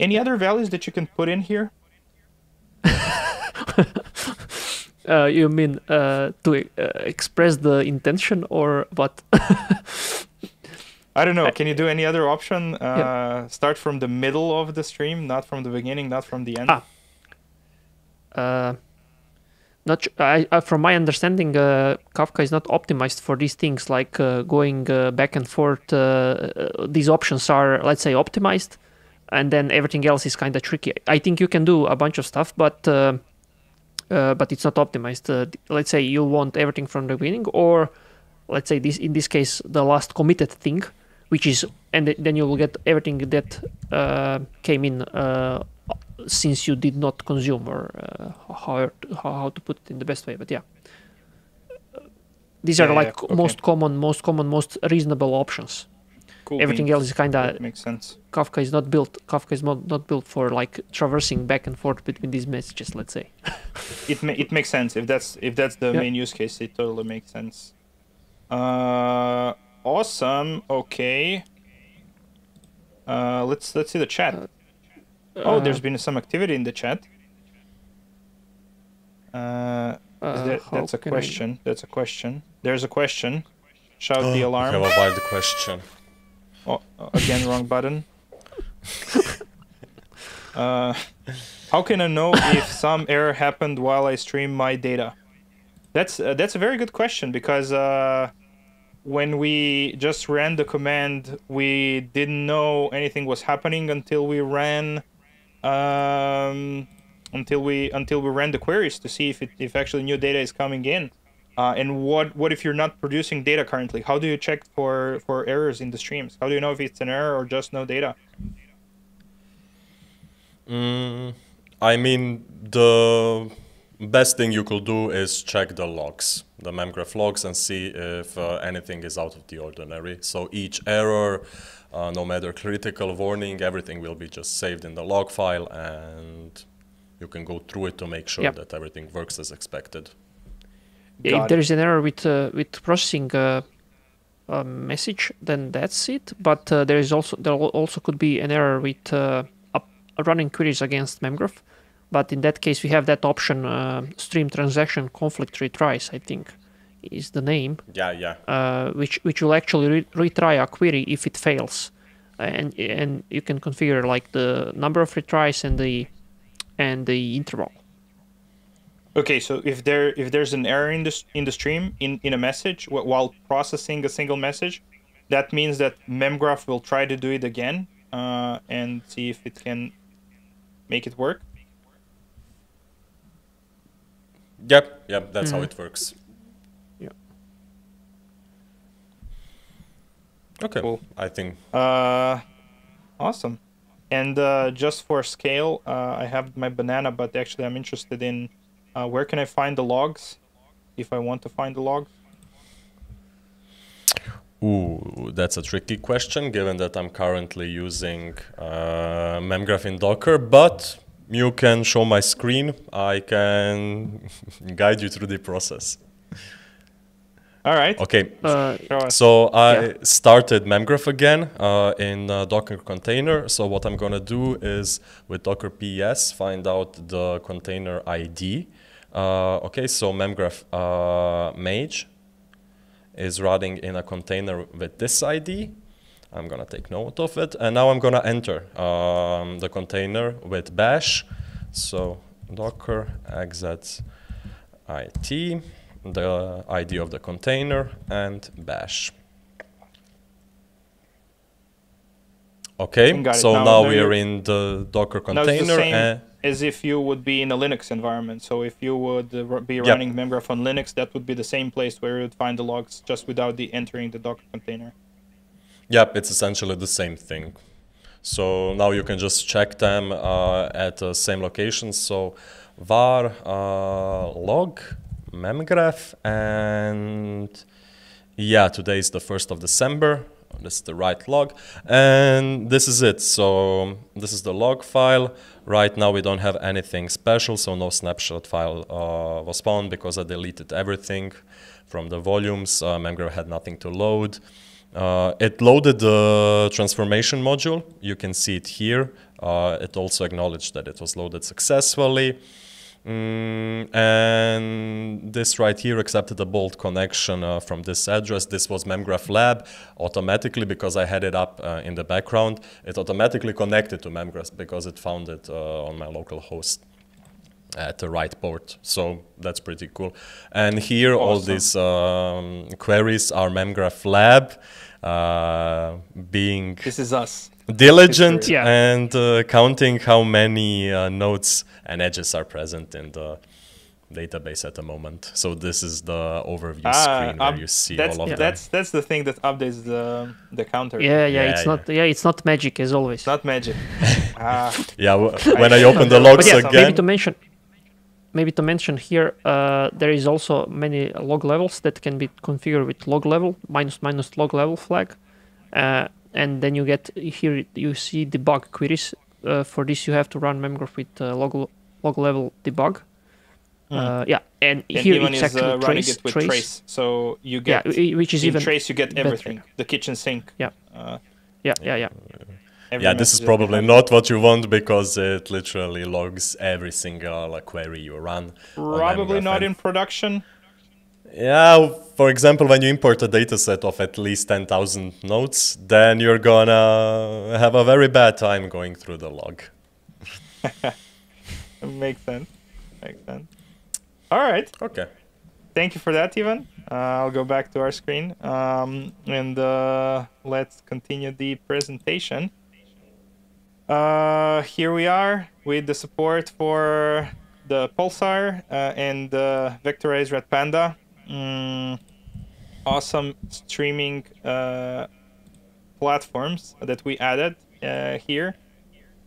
Speaker 1: Any other values that you can put in here?
Speaker 2: Uh, you mean uh, to uh, express the intention or what?
Speaker 1: I don't know. Can you do any other option? Uh, Start from the middle of the stream, not from the beginning, not from the end.
Speaker 2: Ah. Not I, uh, from my understanding, uh, Kafka is not optimized for these things like uh, going uh, back and forth. Uh, uh, these options are, let's say, optimized, and then everything else is kind of tricky. I think you can do a bunch of stuff, but uh, but it's not optimized. Let's say you want everything from the beginning, or let's say this in this case the last committed thing, which is and then you will get everything that uh, came in uh, since you did not consume or uh, how, how to put it in the best way. But yeah, these
Speaker 1: Yeah,
Speaker 2: are
Speaker 1: yeah,
Speaker 2: like
Speaker 1: okay.
Speaker 2: most common, most common, most reasonable options.
Speaker 1: Cool
Speaker 2: Everything
Speaker 1: beans.
Speaker 2: else is kind of
Speaker 1: makes sense.
Speaker 2: Kafka is not built. Kafka is not, not built for like traversing back and forth between these messages. Let's say.
Speaker 1: It ma- it makes sense if that's if that's the
Speaker 2: Yeah.
Speaker 1: main use case. It totally makes sense. Uh, awesome. Okay. Uh, let's let's see the chat. oh, there's been some activity in the chat. Uh, is
Speaker 2: uh,
Speaker 1: that, that's a
Speaker 2: can I-
Speaker 1: question. That's a question. There's a question. Shout the alarm.
Speaker 3: have a wild question.
Speaker 1: Oh, again, wrong button. uh, how can I know if some error happened while I stream my data? That's uh, that's a very good question because uh, when we just ran the command, we didn't know anything was happening until we ran um, until we until we ran the queries to see if it, if actually new data is coming in. Uh, and what what if you're not producing data currently? How do you check for for errors in the streams? How do you know if it's an error or just no data?
Speaker 3: Mm, I mean, the best thing you could do is check the logs, the memgraph logs, and see if uh, anything is out of the ordinary. So each error, uh, no matter critical warning, everything will be just saved in the log file, and you can go through it to make sure
Speaker 2: Yep.
Speaker 3: that everything works as expected.
Speaker 2: if
Speaker 1: Got
Speaker 2: there
Speaker 1: it.
Speaker 2: is an error with uh, with processing uh, a message, then that's it. But uh, there is also there also could be an error with uh, up, running queries against memgraph. But in that case, we have that option: uh, stream transaction conflict retries. I think is the name,
Speaker 3: Yeah, yeah.
Speaker 2: uh, which which will actually re- retry a query if it fails, and and you can configure like the number of retries and the and the interval.
Speaker 1: Okay, so if there if there's an error in the in the stream in in a message wh- while processing a single message, that means that memgraph will try to do it again uh, and see if it can make it work.
Speaker 3: Yep, yep, that's how
Speaker 2: Mhm.
Speaker 3: it works.
Speaker 2: Yeah.
Speaker 3: Okay,
Speaker 1: Cool.
Speaker 3: I think
Speaker 1: Uh, awesome. And uh, just for scale, uh, I have my banana, but actually I'm interested in Uh, where can I find the logs if I want to find the logs?
Speaker 3: Ooh, that's a tricky question given that I'm currently using uh, memgraph in Docker, but you can show my screen. I can guide you through the process.
Speaker 1: All right.
Speaker 3: Okay.
Speaker 2: Uh,
Speaker 3: So I
Speaker 2: Yeah.
Speaker 3: started memgraph again uh, in uh, Docker container. So what I'm gonna do is with Docker PS find out the container ID. Uh, okay, so memgraph uh, mage is running in a container with this ID. I'm gonna take note of it, and now I'm gonna enter um, the container with bash. So Docker exec it, the ID of the container, and bash. Okay, so
Speaker 1: Now
Speaker 3: now, we're in the Docker
Speaker 1: the
Speaker 3: container.
Speaker 1: same as if you would be in a Linux environment. So if you would uh, be
Speaker 3: Yep.
Speaker 1: running memgraph on Linux, that would be the same place where you would find the logs just without the entering the Docker container.
Speaker 3: Yep, it's essentially the same thing. So now you can just check them uh, at the same locations. So var uh, log memgraph and yeah, today is the 1st of December. This is the right log. And this is it. So this is the log file. Right now we don't have anything special, so no snapshot file uh, was found because I deleted everything from the volumes. Uh, memgraph had nothing to load. Uh, it loaded the transformation module. You can see it here. Uh, it also acknowledged that it was loaded successfully. Mm, and this right here accepted a bolt connection uh, from this address. This was memgraph lab automatically because I had it up uh, in the background. It automatically connected to memgraph because it found it uh, on my local host at the right port. So that's pretty cool. And here, all these um, queries are memgraph lab uh, being
Speaker 1: This is us.
Speaker 3: diligent
Speaker 2: Yeah.
Speaker 3: and uh, counting how many uh, nodes and edges are present in the database at the moment. So this is the overview
Speaker 1: Ah,
Speaker 3: screen where you see
Speaker 1: that's,
Speaker 3: all of them.
Speaker 1: that's that's the thing that updates the the counter.
Speaker 2: yeah, yeah,
Speaker 3: Yeah,
Speaker 2: it's
Speaker 3: yeah.
Speaker 2: not. Yeah, it's not magic as always.
Speaker 1: It's not magic. ah,
Speaker 3: Yeah, when I open the logs
Speaker 1: yeah,
Speaker 2: maybe to mention maybe to mention here uh, there is also many log levels that can be configured with log level minus minus log level flag uh, and then you get here you see debug queries uh, for this you have to run memgraph with uh, log log level debug uh, yeah and,
Speaker 1: and
Speaker 2: here
Speaker 1: even
Speaker 2: it's
Speaker 1: is
Speaker 2: actually
Speaker 1: uh, running
Speaker 2: trace,
Speaker 1: it with
Speaker 2: trace,
Speaker 1: trace. So you get
Speaker 2: i- which is
Speaker 1: in
Speaker 2: even
Speaker 1: trace you get
Speaker 2: better.
Speaker 1: everything. The kitchen sink.
Speaker 2: Yeah.
Speaker 1: Uh,
Speaker 2: yeah yeah yeah
Speaker 1: every
Speaker 3: yeah, this is probably
Speaker 1: happens.
Speaker 3: not what you want because it literally logs every single query you run.
Speaker 1: Probably not in production.
Speaker 3: Yeah, for example, when you import a dataset of at least 10,000 nodes, then you're gonna have a very bad time going through the log.
Speaker 1: Makes sense. Makes sense. All right.
Speaker 3: Okay.
Speaker 1: Thank you for that, Ivan. Uh, I'll go back to our screen um, and uh, let's continue the presentation. Uh, here we are with the support for the Pulsar uh, and the Vectorize Redpanda. Mm, awesome streaming uh, platforms that we added uh, here.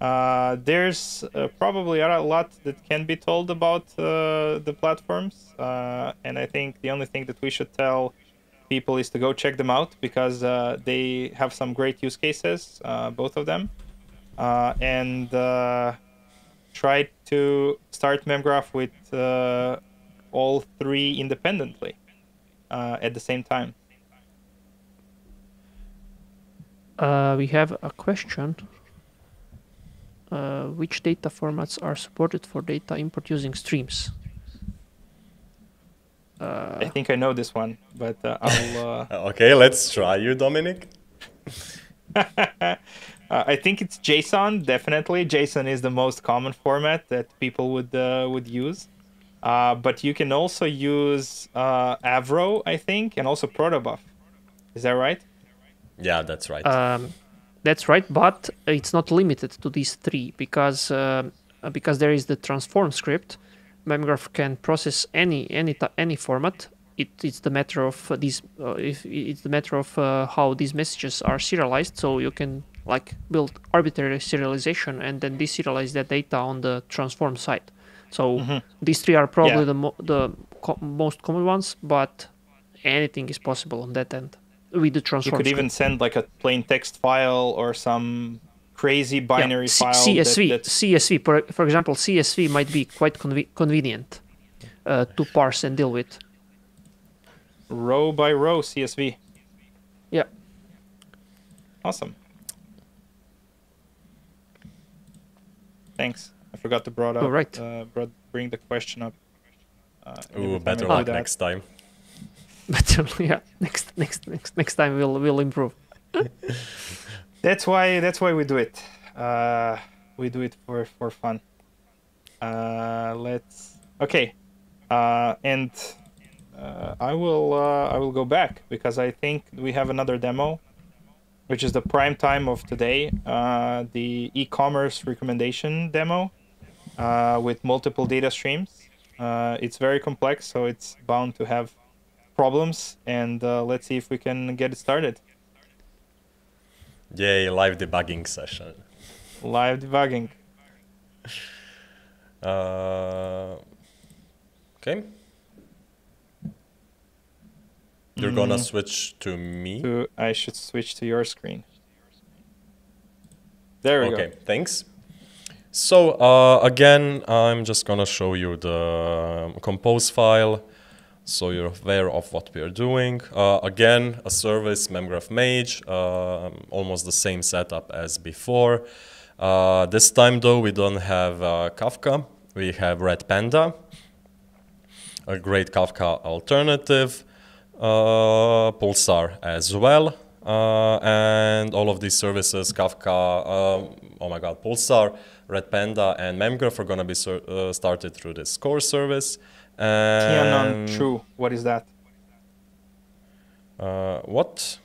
Speaker 1: Uh, there's uh, probably a lot that can be told about the platforms, and I think the only thing that we should tell people is to go check them out because they have some great use cases, both of them, uh, and uh, try to start memgraph with uh, all three independently uh, at the same time.
Speaker 2: uh, we have a question uh, which data formats are supported for data import using streams uh,
Speaker 1: I think I know this one, but uh, I'll. Uh,
Speaker 3: Okay, let's try you, Dominik.
Speaker 1: Uh, I think it's JSON. Definitely, JSON is the most common format that people would uh, would use. Uh, but you can also use uh, Avro, I think, and also Protobuf. Is that right?
Speaker 3: Yeah, that's right.
Speaker 2: Um, that's right, but it's not limited to these three because um, uh, because there is the transform script. Memgraph can process any any any format. It, it's the matter of uh, these. Uh, if it's the matter of uh, how these messages are serialized. So you can like build arbitrary serialization and then deserialize that data on the transform side. So
Speaker 1: Mhm.
Speaker 2: these three are probably
Speaker 1: Yeah.
Speaker 2: the mo- the co- most common ones, but anything is possible on that end with the transform.
Speaker 1: You could even send like a plain text file or some crazy binary
Speaker 2: C-
Speaker 1: file. that-
Speaker 2: CSV, CSV, for, for example, CSV might be quite conve- convenient uh, to parse and deal with.
Speaker 1: row by row CSV.
Speaker 2: Yeah.
Speaker 1: Awesome. Thanks. I forgot to brought up.
Speaker 2: All right.
Speaker 1: Uh, brought, bring the question up. Uh, every
Speaker 3: Ooh, better luck
Speaker 1: that.
Speaker 3: next time.
Speaker 2: But yeah, next next next next time we'll we'll improve.
Speaker 1: That's why. That's why we do it. Uh, we do it for for fun. Uh, let's. Okay. Uh, and uh, I will. Uh, I will go back because I think we have another demo, which is the prime time of today. Uh, the e-commerce recommendation demo, uh, with multiple data streams. Uh, it's very complex, so it's bound to have problems. And uh, let's see if we can get it started.
Speaker 3: Yay, live debugging session.
Speaker 1: Live debugging.
Speaker 3: Uh, okay. You're gonna
Speaker 1: Mm.
Speaker 3: switch to me.
Speaker 1: to I should switch to your screen. There we
Speaker 3: Okay,
Speaker 1: go.
Speaker 3: Okay, thanks. So uh, again, I'm just gonna show you the compose file, so you're aware of what we're doing. Uh, again, a service memgraph mage, uh, almost the same setup as before. Uh, this time though, we don't have uh, Kafka. We have Redpanda, a great Kafka alternative, Pulsar as well. Uh, and all of these services, Kafka, um, oh my god, Pulsar, Redpanda, and Memgraph are going to be uh, started through this core service. And,
Speaker 1: Tianon True. What is that?
Speaker 3: Uh, what?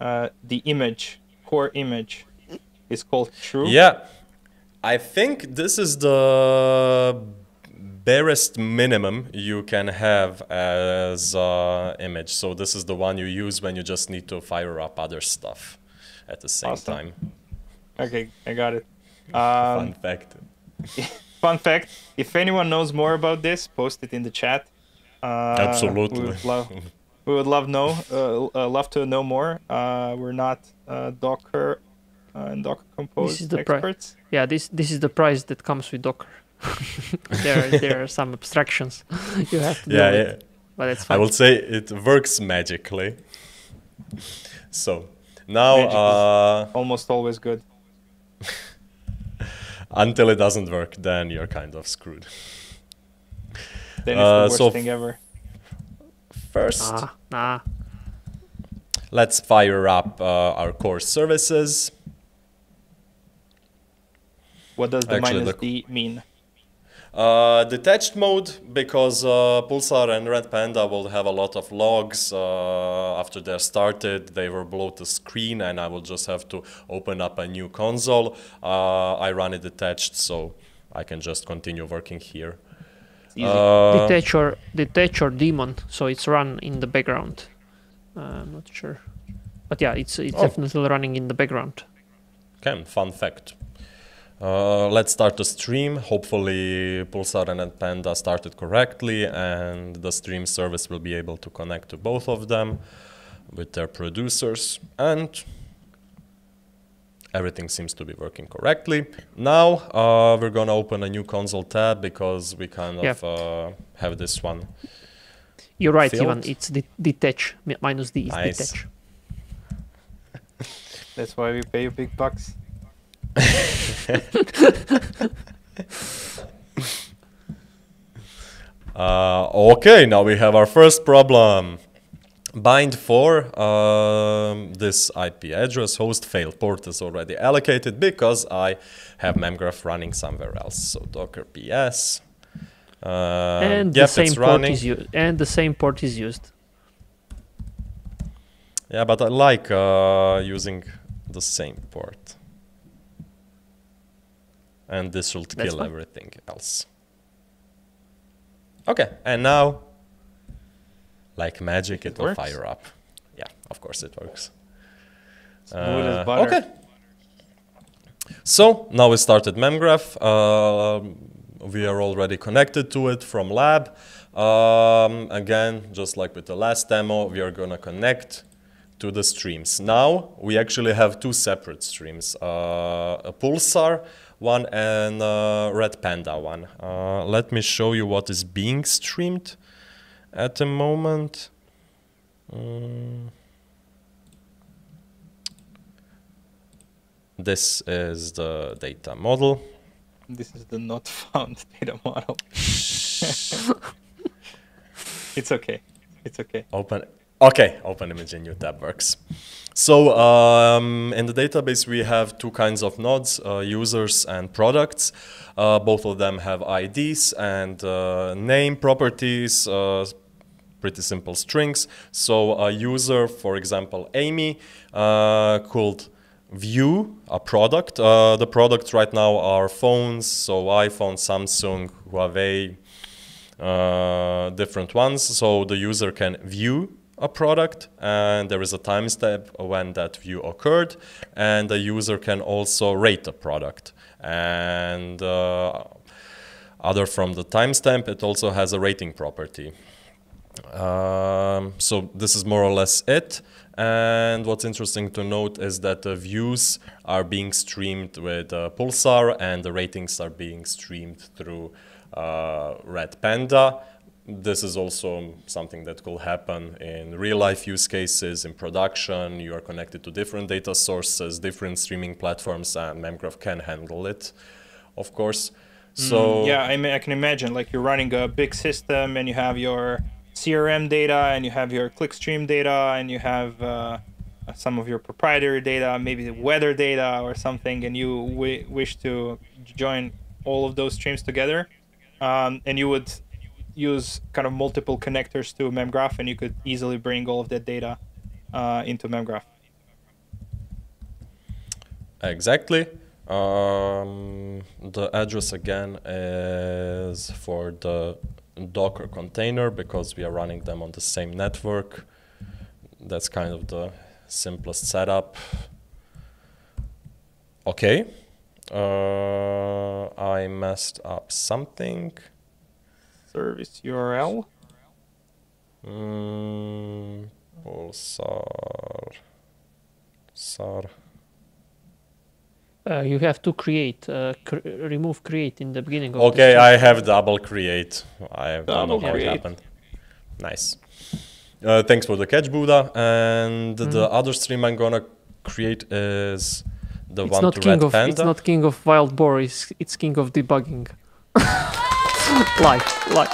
Speaker 1: Uh, the image, core image, is called True.
Speaker 3: Yeah, I think this is the barest minimum you can have as uh, image. So this is the one you use when you just need to fire up other stuff at the same
Speaker 1: Awesome.
Speaker 3: time.
Speaker 1: Okay, I got it.
Speaker 3: Fun
Speaker 1: Um,
Speaker 3: fact.
Speaker 1: fun fact: If anyone knows more about this, post it in the chat. Uh,
Speaker 3: Absolutely.
Speaker 1: We would love, we would love know, uh, uh, love to know more. Uh, we're not uh, Docker uh, and Docker Compose
Speaker 2: is the pri-
Speaker 1: experts.
Speaker 2: Yeah, this this is the price that comes with Docker. there there are some abstractions you have to
Speaker 3: Yeah,
Speaker 2: with,
Speaker 3: yeah.
Speaker 2: but it's
Speaker 3: I
Speaker 2: fine.
Speaker 3: will say it works magically. So now,
Speaker 1: Magic is-
Speaker 3: uh,
Speaker 1: Almost always good.
Speaker 3: until it doesn't work, then you're kind of screwed.
Speaker 1: Then it's
Speaker 3: Uh,
Speaker 1: the worst
Speaker 3: so
Speaker 1: thing ever.
Speaker 3: First,
Speaker 2: Nah, nah.
Speaker 3: let's fire up uh, our core services.
Speaker 1: What does the
Speaker 3: actually,
Speaker 1: minus
Speaker 3: the-
Speaker 1: D mean?
Speaker 3: Uh, detached mode because uh, Pulsar and Redpanda will have a lot of logs uh, after they're started. They will bloat the screen, and I will just have to open up a new console. Uh, I run it detached, so I can just continue working here.
Speaker 1: It's easy.
Speaker 3: Uh,
Speaker 2: detach or detach or daemon, so it's run in the background. Uh, I'm not sure, but yeah, it's it's
Speaker 3: Oh.
Speaker 2: definitely running in the background.
Speaker 3: Okay, fun fact. Uh, let's start the stream. Hopefully, Pulsar and Panda started correctly, and the stream service will be able to connect to both of them with their producers. And everything seems to be working correctly. Now, uh, we're gonna open a new console tab because we kind
Speaker 2: Yeah.
Speaker 3: of uh, have this one.
Speaker 2: You're right,
Speaker 3: Field?
Speaker 2: Ivan. It's de- detach minus D is
Speaker 3: Nice.
Speaker 2: detach.
Speaker 1: That's why we pay you big bucks.
Speaker 3: Uh, okay, now we have our first problem. Bind for um, this IP address host failed. Port is already allocated because I have memgraph running somewhere else. So docker ps. Um,
Speaker 2: and
Speaker 3: yep,
Speaker 2: the same port is used. And the same port is used.
Speaker 3: Yeah, but I like uh, using the same port. And this
Speaker 2: will
Speaker 3: kill
Speaker 2: fine.
Speaker 3: everything else. Okay, and now, like magic, it,
Speaker 1: It
Speaker 3: will
Speaker 1: works.
Speaker 3: fire up. Yeah, of course it works. Uh. Okay. So now we started memgraph. Uh, we are already connected to it from lab. Um, again, just like with the last demo, we are gonna connect to the streams. Now we actually have two separate streams, uh, a Pulsar one and a Redpanda one. Uh, let me show you what is being streamed at the moment. Um, this is the data model.
Speaker 1: This is the not found data model. it's okay. It's okay.
Speaker 3: Open. Okay, open image in new tab works. So um, in the database, we have two kinds of nodes, uh, users and products. Uh, both of them have IDs and uh, name properties, uh, pretty simple strings. So a user, for example, Amy, uh, could view a product. Uh, the products right now are phones, so iPhone, Samsung, Huawei, different ones. So the user can view a product and there is a time timestamp when that view occurred and the user can also rate a product. And uh, other from the timestamp it also has a rating property. Um, so this is more or less it. And what's interesting to note is that the views are being streamed with uh, Pulsar and the ratings are being streamed through uh, Redpanda this is also something that could happen in real life use cases, in production. You are connected to different data sources, different streaming platforms, and Memgraph can handle it, of course. So
Speaker 1: mm, yeah, I, mean, I can imagine like you're running a big system and you have your CRM data and you have your clickstream data and you have uh, some of your proprietary data, maybe the weather data or something, and you wish to join all of those streams together. Um, and you would use kind of multiple connectors to memgraph and you could easily bring all of that data uh, into memgraph.
Speaker 3: Exactly. Um, the address again is for the docker container because we are running them on the same network. That's kind of the simplest setup. Okay. Uh, I messed up something
Speaker 1: service URL.
Speaker 3: Mm, pulsar. Sar.
Speaker 2: Uh, you have to create, uh, cr remove create in the beginning. Of
Speaker 3: okay, I have double create. I
Speaker 1: double don't know how it happened.
Speaker 3: Nice. Uh, thanks for the catch, Buddha. And mm -hmm. the other stream I'm gonna create is the
Speaker 2: it's
Speaker 3: one
Speaker 2: not
Speaker 3: to
Speaker 2: king
Speaker 3: Red
Speaker 2: of,
Speaker 3: Panda.
Speaker 2: It's not king of wild boar. It's, it's king of debugging. like, like.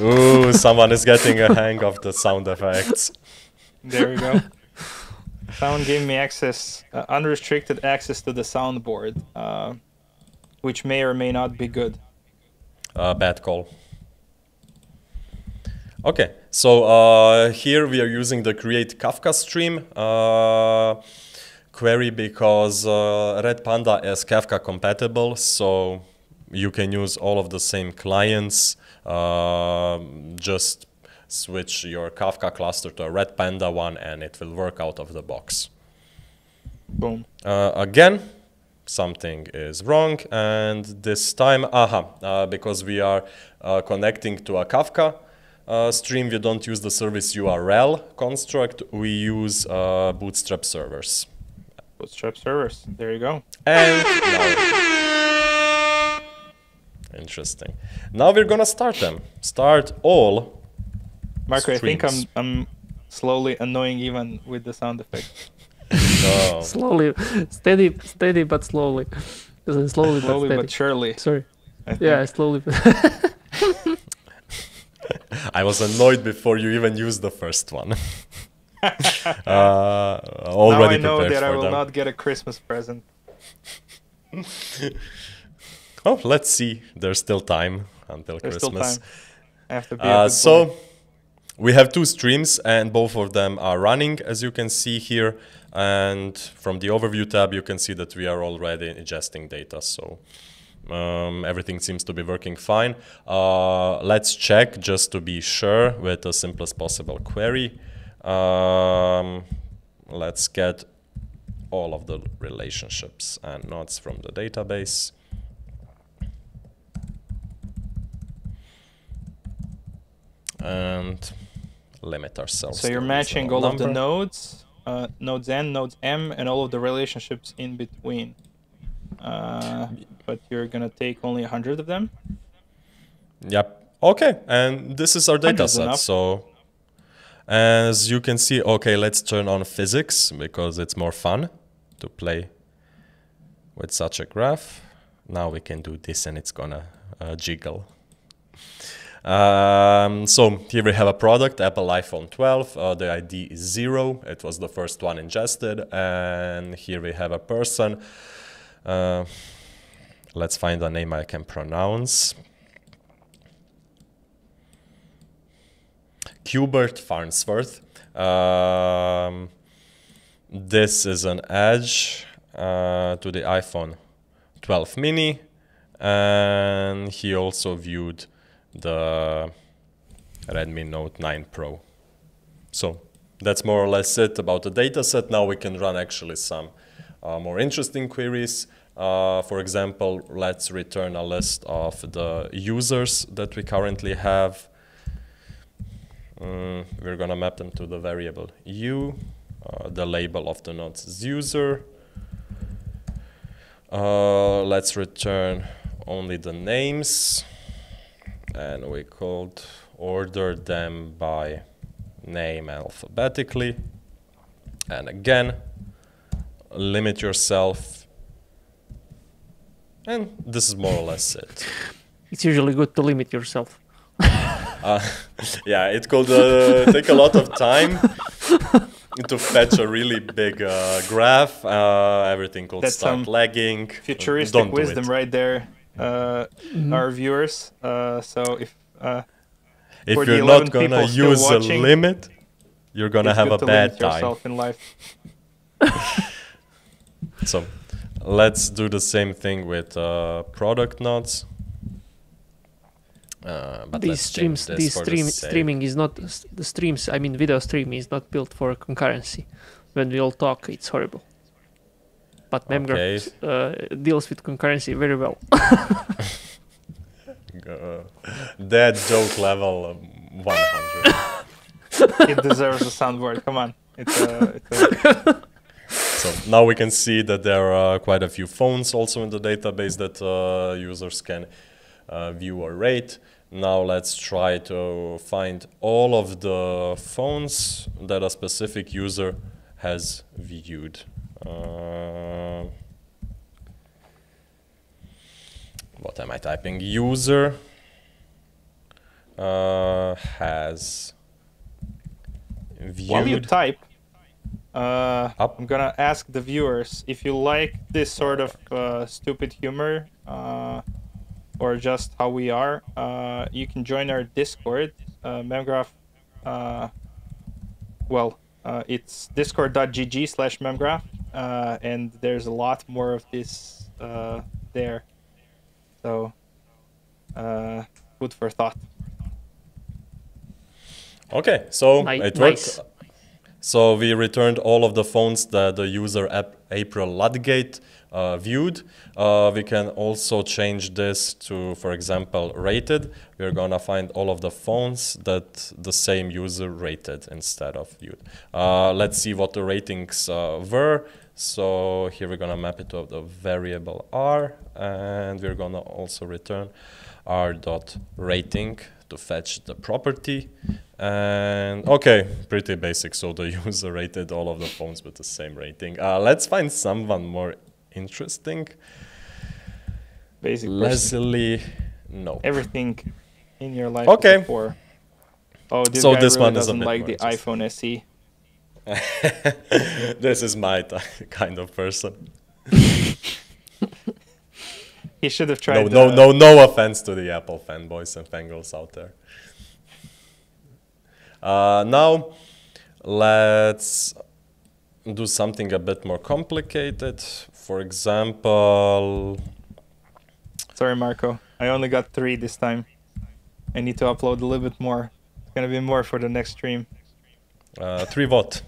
Speaker 3: Ooh, someone is getting a hang of the sound effects.
Speaker 1: There we go. Someone gave me access, uh, unrestricted access to the soundboard, uh, which may or may not be good.
Speaker 3: Uh, bad call. Okay, so uh, here we are using the create Kafka stream uh, query because uh, Redpanda is Kafka compatible, so you can use all of the same clients. Uh, just switch your Kafka cluster to a Redpanda one and it will work out of the box.
Speaker 1: Boom.
Speaker 3: Uh, again, something is wrong and this time, aha, uh, because we are uh, connecting to a Kafka uh, stream, we don't use the service URL construct, we use uh, Bootstrap servers.
Speaker 1: Bootstrap servers, there you go.
Speaker 3: And Interesting. Now we're gonna start them. Start all.
Speaker 1: Marko, streams. I think I'm I'm slowly annoying even with the sound effect.
Speaker 3: no.
Speaker 2: slowly, steady, steady but slowly. Slowly, slowly but, steady.
Speaker 1: but surely.
Speaker 2: Sorry. Yeah, slowly.
Speaker 3: I was annoyed before you even used the first one. uh, already
Speaker 1: now I know that
Speaker 3: I
Speaker 1: will
Speaker 3: them.
Speaker 1: not get a Christmas present.
Speaker 3: Oh, let's see. There's still time until
Speaker 1: There's
Speaker 3: Christmas.
Speaker 1: Still time. I have to be
Speaker 3: uh, so we have two streams and both of them are running as you can see here and from the overview tab you can see that we are already ingesting data so um, everything seems to be working fine uh, let's check just to be sure with the simplest possible query um, let's get all of the relationships and nodes from the database and limit ourselves.
Speaker 1: So you're matching all of the nodes, uh, nodes n, nodes m, and all of the relationships in between. Uh, but you're gonna take only a hundred of them.
Speaker 3: Yep. Okay, and this is our data set.
Speaker 1: enough.
Speaker 3: So as you can see, okay, let's turn on physics because it's more fun to play with such a graph. Now we can do this and it's gonna uh, jiggle. Um, so here we have a product, Apple iPhone 12. Uh, the ID is zero. It was the first one ingested. And here we have a person. Uh, let's find a name I can pronounce. Hubert Farnsworth. Um, this is an edge uh, to the iPhone 12 mini, and he also viewed the Redmi Note 9 Pro. So that's more or less it about the dataset. Now we can run actually some uh, more interesting queries. Uh, for example, let's return a list of the users that we currently have. Mm, we're gonna map them to the variable u. Uh, the label of the nodes user. Uh, let's return only the names, and we could order them by name alphabetically. And again, limit yourself. And this is more or less it.
Speaker 2: It's usually good to limit yourself.
Speaker 3: Uh, yeah, it could uh, take a lot of time to fetch a really big uh, graph. Uh, everything could
Speaker 1: That's
Speaker 3: start
Speaker 1: some
Speaker 3: lagging.
Speaker 1: Futuristic
Speaker 3: Don't
Speaker 1: wisdom right there, uh, our viewers. Uh, so if uh,
Speaker 3: If you're not gonna
Speaker 1: people still
Speaker 3: use a limit, you're gonna have a
Speaker 1: to
Speaker 3: bad
Speaker 1: limit
Speaker 3: time.
Speaker 1: yourself in life.
Speaker 3: So let's do the same thing with uh, product nodes. Uh, but
Speaker 2: these streams,
Speaker 3: this
Speaker 2: these
Speaker 3: for the
Speaker 2: streaming is not the streams. I mean, video streaming is not built for concurrency. When we all talk, it's horrible. But Memgraph uh, deals with concurrency very well.
Speaker 3: Uh, that joke level um, 100.
Speaker 1: it deserves a soundboard. Come on, it's a, it's a
Speaker 3: So now we can see that there are quite a few phones also in the database that uh, users can uh, view or rate. Now let's try to find all of the phones that a specific user has viewed. Uh, what am I typing? User uh, has viewed.
Speaker 1: While you type, uh. I'm gonna ask the viewers if you like this sort of uh, stupid humor, uh, or just how we are. Uh, you can join our Discord, uh, Memgraph. Uh, well, uh, it's discord.gg slash memgraph, uh, and there's a lot more of this uh, there. So, uh, food for thought.
Speaker 3: Okay, so
Speaker 2: Ni-
Speaker 3: it
Speaker 2: nice.
Speaker 3: So we returned all of the phones that the user app April Ludgate uh, viewed. Uh, we can also change this to, for example, rated. We're gonna find all of the phones that the same user rated instead of viewed. Uh, let's see what the ratings uh, were. So here we're gonna map it to the variable r, and we're gonna also return r dot rating to fetch the property. And okay, pretty basic. So the user rated all of the phones with the same rating. Uh, let's find someone more interesting.
Speaker 1: Basic.
Speaker 3: Leslie, no.
Speaker 1: everything in your life
Speaker 3: Okay.
Speaker 1: before. Oh, this
Speaker 3: So
Speaker 1: guy
Speaker 3: this
Speaker 1: really
Speaker 3: one
Speaker 1: doesn't like the iPhone. SE.
Speaker 3: this is my kind of person.
Speaker 1: He should have
Speaker 3: No,
Speaker 1: tried.
Speaker 3: no,
Speaker 1: the-
Speaker 3: no, no offense to the Apple fanboys and fangirls out there. Uh, now, let's do something a bit more complicated. For example,
Speaker 1: Sorry, Marko. I only got three this time. I need to upload a little bit more. It's gonna be more for the next stream.
Speaker 3: uh, three what?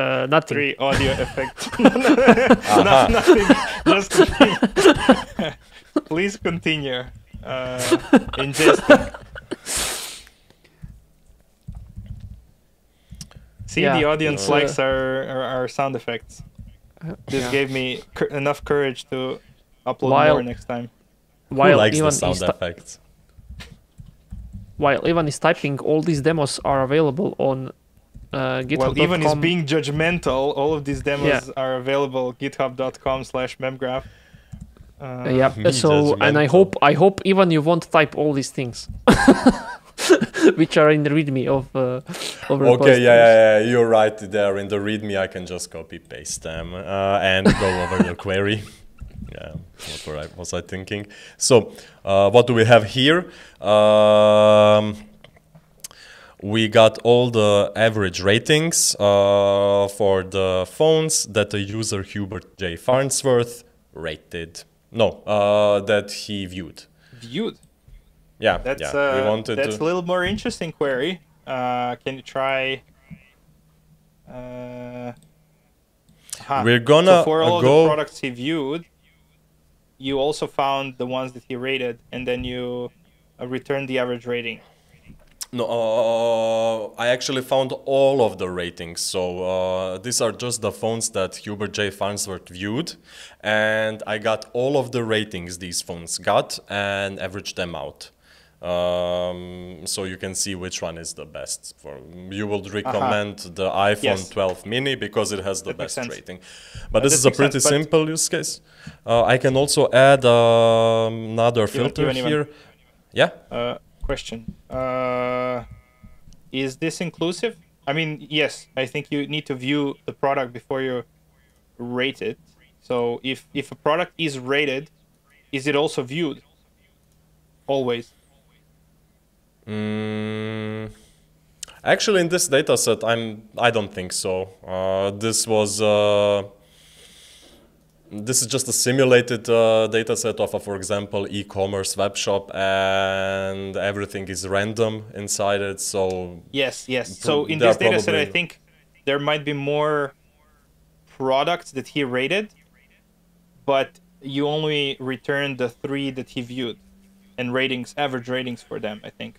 Speaker 2: Uh, nothing.
Speaker 1: Three audio effects. no, nothing. Just please continue uh, ingesting. See,
Speaker 2: yeah.
Speaker 1: the audience likes our, our, our sound effects. Uh, this
Speaker 2: yeah.
Speaker 1: gave me enough courage to upload
Speaker 2: while,
Speaker 1: more next time.
Speaker 2: While
Speaker 3: Who
Speaker 2: likes
Speaker 3: the sound effects?
Speaker 2: While Ivan is typing, all these demos are available on uh, GitHub.com.
Speaker 1: Well, Ivan is being judgmental. All of these demos
Speaker 2: Yeah.
Speaker 1: are available github.com/slash memgraph. Uh,
Speaker 2: yeah.
Speaker 3: Me
Speaker 2: So, and I hope I hope even you won't type all these things, which are in the README of uh, of
Speaker 3: Okay, yeah, yeah, yeah, you're right there in the README. I can just copy paste them uh, and go over the query. Yeah, what were I, was I thinking? So, uh, what do we have here? Um, we got all the average ratings uh, for the phones that the user Hubert J. Farnsworth rated. No, uh, that he viewed.
Speaker 1: viewed.
Speaker 3: Yeah,
Speaker 1: That's
Speaker 3: yeah.
Speaker 1: uh,
Speaker 3: we wanted
Speaker 1: that's
Speaker 3: to.
Speaker 1: a little more interesting query. Uh, can you try? Uh.
Speaker 3: We're gonna
Speaker 1: so for all
Speaker 3: go-
Speaker 1: the products he viewed, you also found the ones that he rated, and then you uh, returned the average rating.
Speaker 3: No, uh, I actually found all of the ratings. So uh, these are just the phones that Hubert J. Farnsworth viewed, and I got all of the ratings these phones got and averaged them out. Um, so you can see which one is the best. For you would recommend the iPhone
Speaker 1: Yes.
Speaker 3: 12 mini because it has the
Speaker 1: That
Speaker 3: best rating. But
Speaker 1: Uh,
Speaker 3: this is a
Speaker 1: makes sense,
Speaker 3: pretty simple use case. Uh, I can also add um, another filter here. Yeah.
Speaker 1: Question: uh, Is this inclusive? I mean, yes. I think you need to view the product before you rate it. So if if a product is rated, is it also viewed? Always.
Speaker 3: Mm, actually, in this data set, I'm. I don't think so. Uh, this was. Uh, this is just a simulated uh, data set of, a, for example, e-commerce web shop, and everything is random inside it. So
Speaker 1: Yes, yes. So in this data set, I think there might be more products that he rated, but you only return the three that he viewed, and ratings, average ratings for them. I think.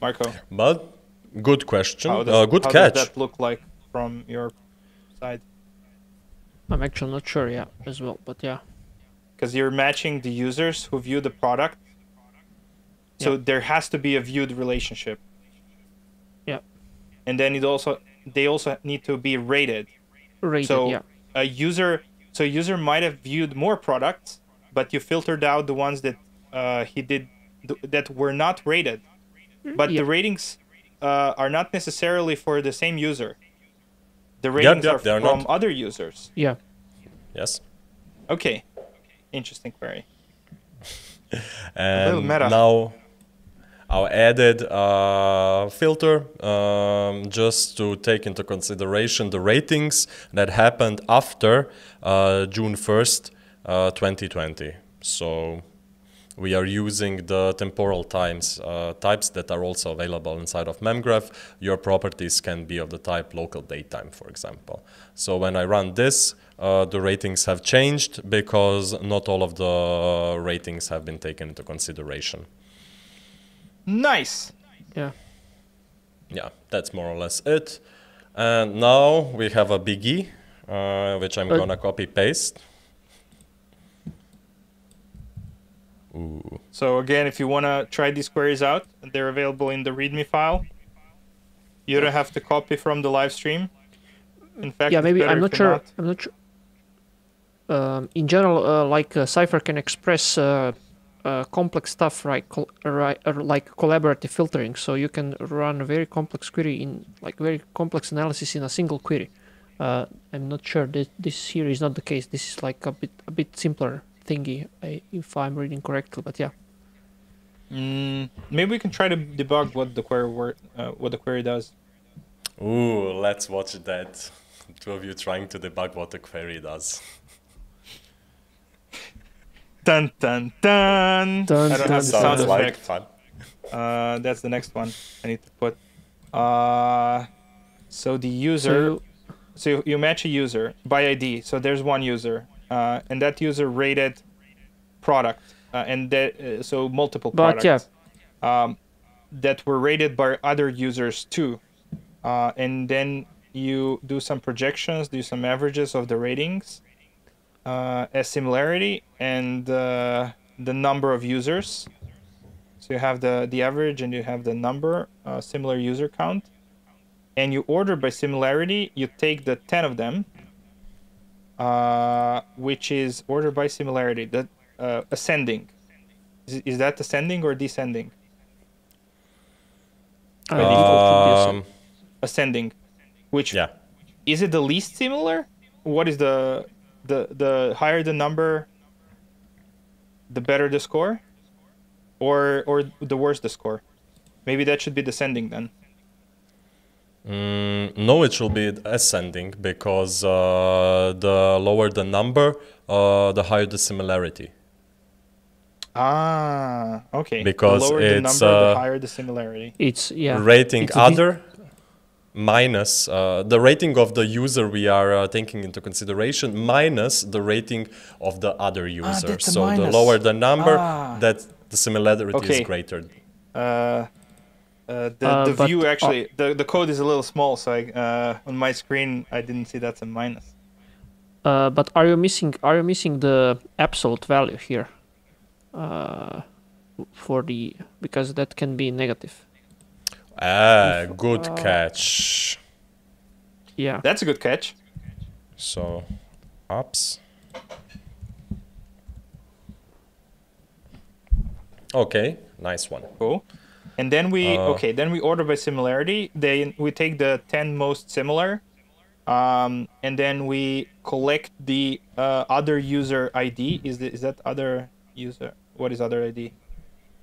Speaker 1: Marko,
Speaker 3: But good question.
Speaker 1: how does,
Speaker 3: uh, good
Speaker 1: how
Speaker 3: catch.
Speaker 1: does that look like from your side?
Speaker 2: I'm actually not sure, yeah, as well, but yeah.
Speaker 1: Because you're matching the users who view the product, so
Speaker 2: Yeah.
Speaker 1: there has to be a viewed relationship,
Speaker 2: Yeah.
Speaker 1: and then it also they also need to be rated.
Speaker 2: Rated,
Speaker 1: so
Speaker 2: yeah.
Speaker 1: a user so a user might have viewed more products but you filtered out the ones that uh, he did th- that were not rated but
Speaker 2: yeah.
Speaker 1: the ratings uh, are not necessarily for the same user the ratings
Speaker 3: yep,
Speaker 1: are
Speaker 3: are
Speaker 1: from
Speaker 3: not.
Speaker 1: other users
Speaker 2: Yeah.
Speaker 3: yes.
Speaker 1: okay interesting query
Speaker 3: And
Speaker 1: meta.
Speaker 3: now our added uh, filter um, just to take into consideration the ratings that happened after uh, June 1st, uh, 2020. So we are using the temporal times uh, types that are also available inside of memgraph. Your properties can be of the type local datetime, for example. So when I run this, uh, the ratings have changed because not all of the ratings have been taken into consideration.
Speaker 1: nice
Speaker 2: Yeah.
Speaker 3: Yeah, that's more or less it. And now we have a biggie, uh, which I'm
Speaker 2: Uh,
Speaker 3: gonna copy paste. Ooh.
Speaker 1: so again if you want to try these queries out they're available in the readme file you don't have to copy from the live stream in fact
Speaker 2: yeah, maybe I'm not sure.
Speaker 1: not.
Speaker 2: I'm not sure. Um, in general, uh, like uh, Cypher can express uh, uh, complex stuff, right? Col- right, uh, like collaborative filtering. So you can run a very complex query in like very complex analysis in a single query. Uh, I'm not sure that this here is not the case. This is like a bit a bit simpler thingy, if I'm reading correctly. But yeah,
Speaker 1: Mm, maybe we can try to debug what the query wor- uh, what the query does.
Speaker 3: Ooh, let's watch that. Two of you trying to debug what the query does.
Speaker 1: Dun dun dun.
Speaker 2: Dun,
Speaker 1: I don't
Speaker 2: dun,
Speaker 1: have the sound
Speaker 3: Sounds like
Speaker 1: effect.
Speaker 3: fun.
Speaker 1: Uh, that's the next one I need to put. Uh, so the user.
Speaker 2: so
Speaker 1: So you, you match a user by ID. So there's one user, uh, and that user rated product, uh, and that uh, so multiple
Speaker 2: But,
Speaker 1: products. Um, that were rated by other users too, uh, and then you do some projections, do some averages of the ratings uh, as similarity and uh, the number of users. So you have the, the average and you have the number, uh, similar user count. And you order by similarity, you take the 10 of them, uh, which is order by similarity, that uh, ascending. Is, is that ascending or descending?
Speaker 2: Default should be
Speaker 3: Um,
Speaker 1: Ascending. Which
Speaker 3: yeah.
Speaker 1: is it the least similar? What is the the the higher the number, the better the score, or or the worse the score? Maybe that should be descending then.
Speaker 3: Mm, no, it should be ascending because uh, the lower the number, uh, the higher the similarity.
Speaker 1: Ah, okay.
Speaker 3: Because
Speaker 1: the lower the
Speaker 3: it's,
Speaker 1: number,
Speaker 3: uh,
Speaker 1: the higher the similarity.
Speaker 2: It's yeah.
Speaker 3: rating
Speaker 2: It's a di-
Speaker 3: other minus uh, the rating of the user we are uh, taking into consideration minus the rating of the other user.
Speaker 1: that's a
Speaker 3: so the lower the number,
Speaker 1: Ah.
Speaker 3: that the similarity
Speaker 1: Okay.
Speaker 3: is greater.
Speaker 1: Uh, uh, the
Speaker 2: Uh,
Speaker 1: the
Speaker 2: but,
Speaker 1: view
Speaker 2: uh,
Speaker 1: actually the the code is a little small, so I uh, on my screen I didn't see that's a minus.
Speaker 2: Uh, but are you missing? Are you missing the absolute value here? Uh, for the because that can be negative.
Speaker 3: Ah, good
Speaker 2: uh,
Speaker 3: catch.
Speaker 2: Yeah.
Speaker 1: That's a good catch.
Speaker 3: So, ups. Okay, nice one.
Speaker 1: Cool. And then we
Speaker 3: Uh,
Speaker 1: okay, then we order by similarity. Then we take the ten most similar, um, and then we collect the uh, other user ID. Is the, is that other user? What is other ID?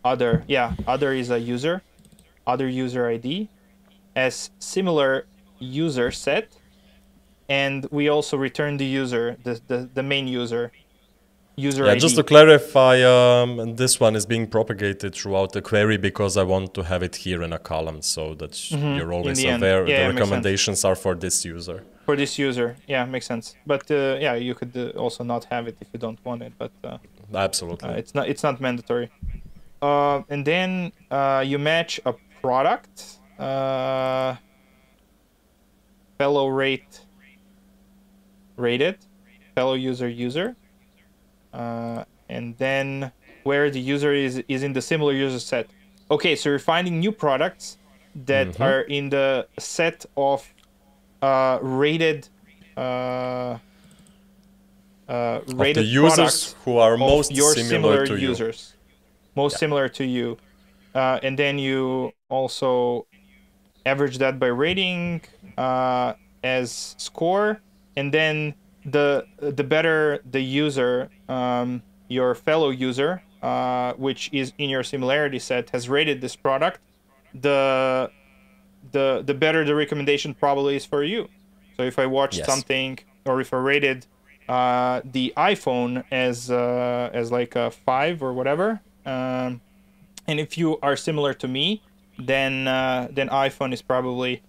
Speaker 1: Other yeah, other is a user. Other user ID as similar user set, and we also return the user, the the, the main user. User
Speaker 3: Yeah,
Speaker 1: ID.
Speaker 3: just to clarify, um, this one is being propagated throughout the query because I want to have it here in a column so that
Speaker 1: Mhm,
Speaker 3: you're always
Speaker 1: the
Speaker 3: aware
Speaker 1: Yeah,
Speaker 3: the recommendations are for this user.
Speaker 1: for this user yeah makes sense but uh, yeah you could uh, also not have it if you don't want it but uh,
Speaker 3: Absolutely.
Speaker 1: uh, it's not it's not mandatory uh, and then uh, you match a product uh, fellow rate rated fellow user user uh, and then where the user is is in the similar user set okay so you're finding new products that
Speaker 3: Mhm.
Speaker 1: are in the set of uh, rated uh, uh,
Speaker 3: of
Speaker 1: rated
Speaker 3: the users
Speaker 1: products
Speaker 3: who are most
Speaker 1: your
Speaker 3: similar, to you.
Speaker 1: users most
Speaker 3: Yeah.
Speaker 1: similar to you uh, and then you also average that by rating uh, as score and then the the better the user um, your fellow user uh, which is in your similarity set has rated this product the the the better the recommendation probably is for you so if i watched
Speaker 3: Yes.
Speaker 1: something or if i rated uh, the iphone as uh, as like a five or whatever um, and if you are similar to me then uh, then iphone is probably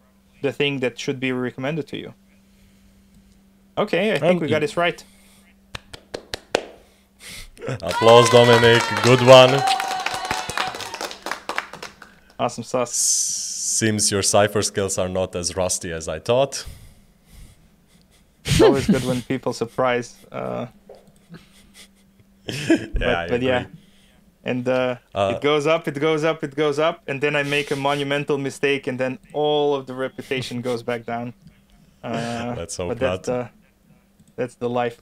Speaker 1: the thing that should be recommended to you okay i think we got this right
Speaker 3: Applause, Dominik. Good one.
Speaker 1: awesome sauce
Speaker 3: Seems your Cypher skills are not as rusty as I thought.
Speaker 1: it's always good when people surprise uh,
Speaker 3: Yeah,
Speaker 1: but,
Speaker 3: I
Speaker 1: but yeah and uh,
Speaker 3: Uh,
Speaker 1: it goes up it goes up it goes up and then i make a monumental mistake and then all of the reputation goes back down uh,
Speaker 3: Let's hope
Speaker 1: but that's
Speaker 3: not.
Speaker 1: the that's the life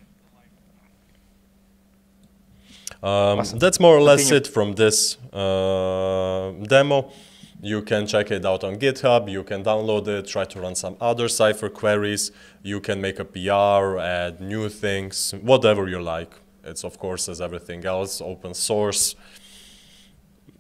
Speaker 3: Um,
Speaker 1: Awesome.
Speaker 3: That's more or less
Speaker 1: Continue.
Speaker 3: it from this uh, demo. You can check it out on GitHub. You can download it, try to run some other Cypher queries. You can make a PR, add new things, whatever you like. It's, of course, as everything else, open source.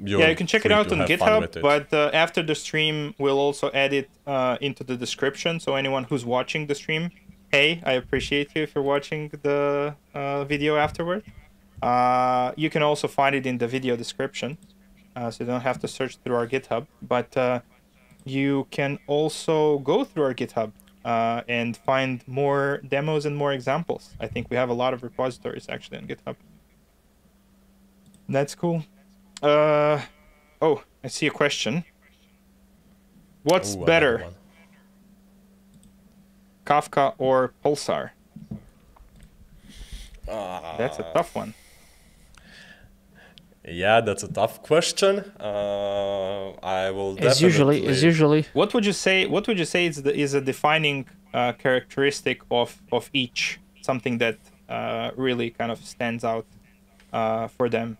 Speaker 3: You're
Speaker 1: yeah you can check it out on github but uh, after the stream we'll also add it uh, into the description so anyone who's watching the stream hey i appreciate you if you're watching the uh, video afterward. Uh, you can also find it in the video description uh, so you don't have to search through our github but uh, you can also go through our github uh, and find more demos and more examples. I think we have a lot of repositories actually on github. That's cool. Uh, oh, I see a question. What's
Speaker 3: Ooh,
Speaker 1: better. Kafka or Pulsar?
Speaker 3: Uh,
Speaker 1: That's a tough one.
Speaker 3: Yeah, that's a tough question. Uh, I will
Speaker 2: As usually, as usually.
Speaker 1: What would you say? What would you say is the is a defining uh, characteristic of of each? Something that uh, really kind of stands out uh, for them.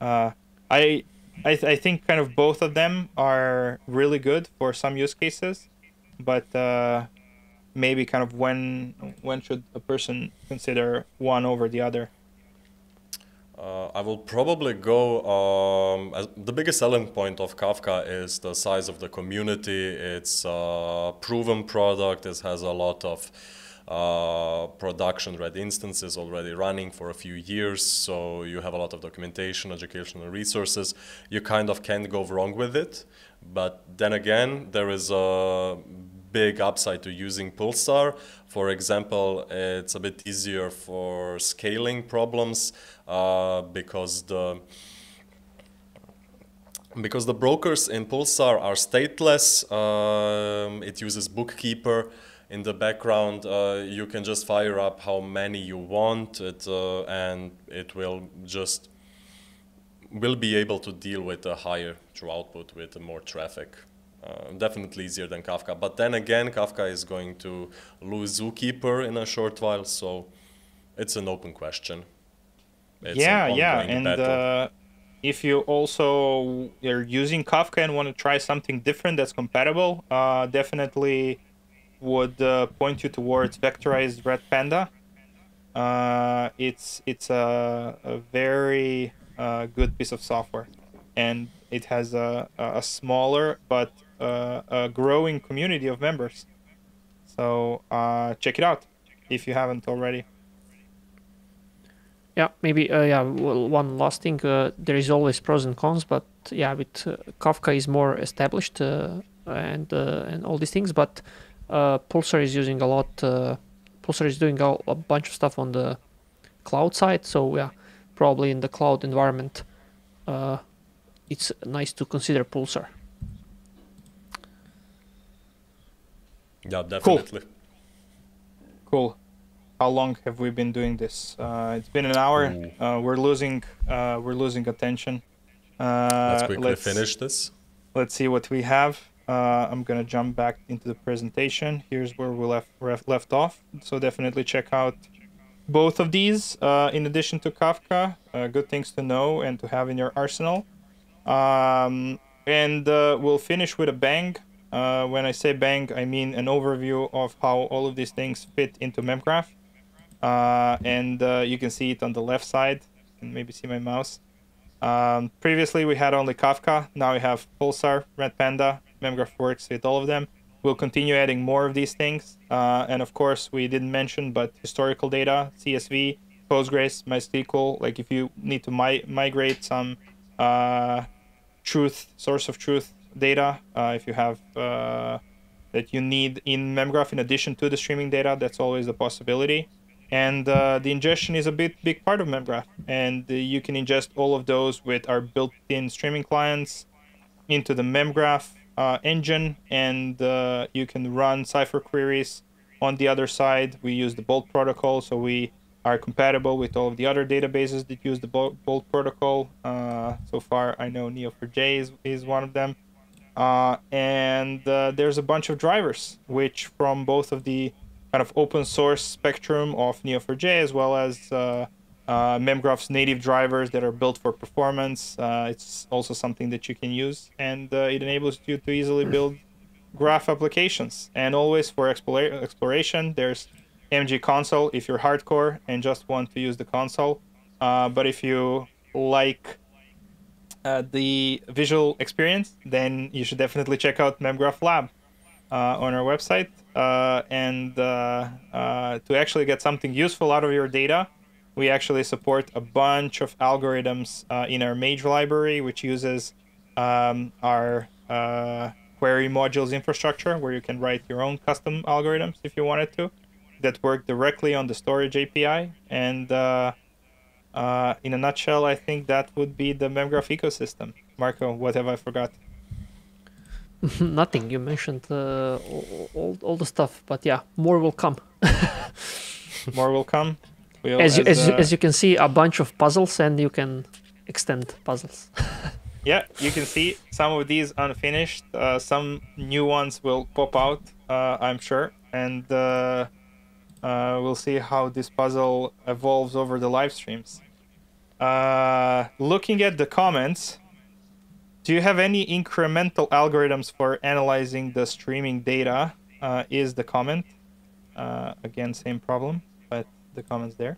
Speaker 1: Uh, I I th- I think kind of both of them are really good for some use cases, but uh, maybe kind of when when should a person consider one over the other?
Speaker 3: Uh, I will probably go. Um, the biggest selling point of Kafka is the size of the community. It's a proven product. It has a lot of uh, production ready instances already running for a few years. So you have a lot of documentation, educational resources. You kind of can't go wrong with it. But then again, there is a big upside to using Pulsar. For example, it's a bit easier for scaling problems uh, because the because the brokers in Pulsar are stateless. Um, it uses Bookkeeper in the background. Uh, you can just fire up how many you want, it, uh, and it will just will be able to deal with a higher throughput with more traffic. Uh, definitely easier than Kafka. But then again, Kafka is going to lose Zookeeper in a short while, so it's an open question. It's an
Speaker 1: yeah, yeah, and uh, if you also are using Kafka and want to try something different that's compatible, uh, definitely would uh, point you towards vectorized Redpanda. Uh, it's it's a, a very uh, good piece of software, and it has a, a smaller but uh, a growing community of members. So uh, check it out if you haven't already.
Speaker 2: Yeah, maybe. Uh, yeah, one last thing. Uh, there is always pros and cons, but yeah, with uh, Kafka is more established uh, and and all these things. But Pulsar is using a lot. Pulsar is doing a, a bunch of stuff on the cloud side. So yeah, probably in the cloud environment, it's nice to consider Pulsar.
Speaker 3: Yeah, definitely.
Speaker 1: Cool. How long have we been doing this? Uh, it's been an hour. Uh, we're losing. Uh, we're losing attention. Uh,
Speaker 3: Let's quickly
Speaker 1: let's,
Speaker 3: finish this.
Speaker 1: Let's see what we have. Uh, I'm gonna jump back into the presentation. Here's where we left left off. So definitely check out both of these. Uh, in addition to Kafka, uh, good things to know and to have in your arsenal. Um, and uh, we'll finish with a bang. Uh, when I say bang, I mean an overview of how all of these things fit into memgraph. Uh, and uh, you can see it on the left side. And maybe see my mouse. Um, previously, we had only Kafka. Now we have Pulsar, Redpanda. Memgraph works with all of them. We'll continue adding more of these things. Uh, and of course, we didn't mention, but historical data, CSV, Postgres, MySQL. Like if you need to mi- migrate some uh, truth, source of truth data, uh, if you have uh, that you need in memgraph in addition to the streaming data, that's always a possibility. And uh, the ingestion is a big, big part of memgraph. And uh, you can ingest all of those with our built-in streaming clients into the memgraph uh, engine, and uh, you can run Cypher queries on the other side. We use the Bolt protocol, so we are compatible with all of the other databases that use the Bolt, Bolt protocol. So far, I know Neo4j is, is one of them. Uh, and uh, there's a bunch of drivers, which from both of the kind of open source spectrum of Neo4j as well as uh, uh, Memgraph's native drivers that are built for performance. Uh, it's also something that you can use, and uh, it enables you to easily build graph applications. And always for explora- exploration, there's MG console if you're hardcore and just want to use the console. But if you like uh, the visual experience, then you should definitely check out MemGraph Lab uh, on our website. Uh, and uh, to actually get something useful out of your data, we actually support a bunch of algorithms in our Mage library, which uses um, our query modules infrastructure, where you can write your own custom algorithms if you wanted to, that work directly on the storage API. And uh, uh, in a nutshell, I think that would be the memgraph ecosystem. Marko, what have I forgot?
Speaker 2: Nothing. You mentioned uh, all, all all the stuff, but yeah, more will come.
Speaker 1: More will come. We'll,
Speaker 2: as you, as, you,
Speaker 1: uh,
Speaker 2: as you can see, a bunch of puzzles, and you can extend puzzles.
Speaker 1: yeah, you can see some of these unfinished. Uh, some new ones will pop out, uh, I'm sure, and uh, we'll see how this puzzle evolves over the live streams. Uh, looking at the comments, do you have any incremental algorithms for analyzing the streaming data? Uh, is the comment. Uh, again, same problem, but the comments there.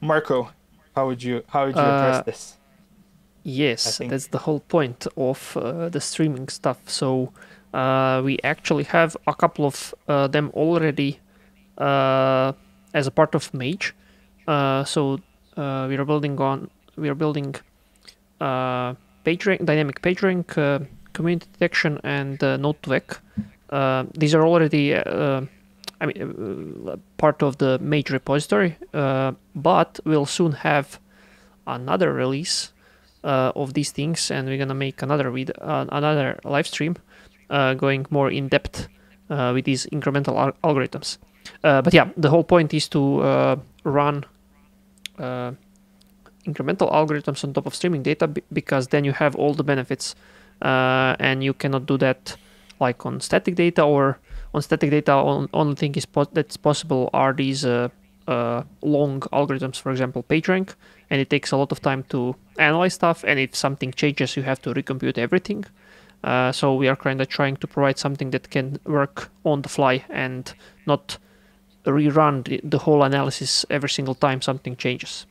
Speaker 1: Marko, how would you how would you address
Speaker 2: Uh,
Speaker 1: this?
Speaker 2: Yes, that's the whole point of uh, the streaming stuff. So uh, we actually have a couple of uh, them already uh, as a part of Mage. Uh, so uh, we are building on we are building uh, page rank, dynamic page rank, community detection, and uh, node2vec. These are already I mean part of the Mage repository, but we'll soon have another release of these things, and we're gonna make another another live stream going more in depth uh, with these incremental al- algorithms. Uh, but yeah, the whole point is to uh, run uh, incremental algorithms on top of streaming data because then you have all the benefits, uh, and you cannot do that like on static data or on static data. On, only thing is po- that's possible are these uh, uh, long algorithms, for example, PageRank, and it takes a lot of time to analyze stuff. And if something changes, you have to recompute everything. Uh, so we are kind of trying to provide something that can work on the fly and not rerun the, the whole analysis every single time something changes.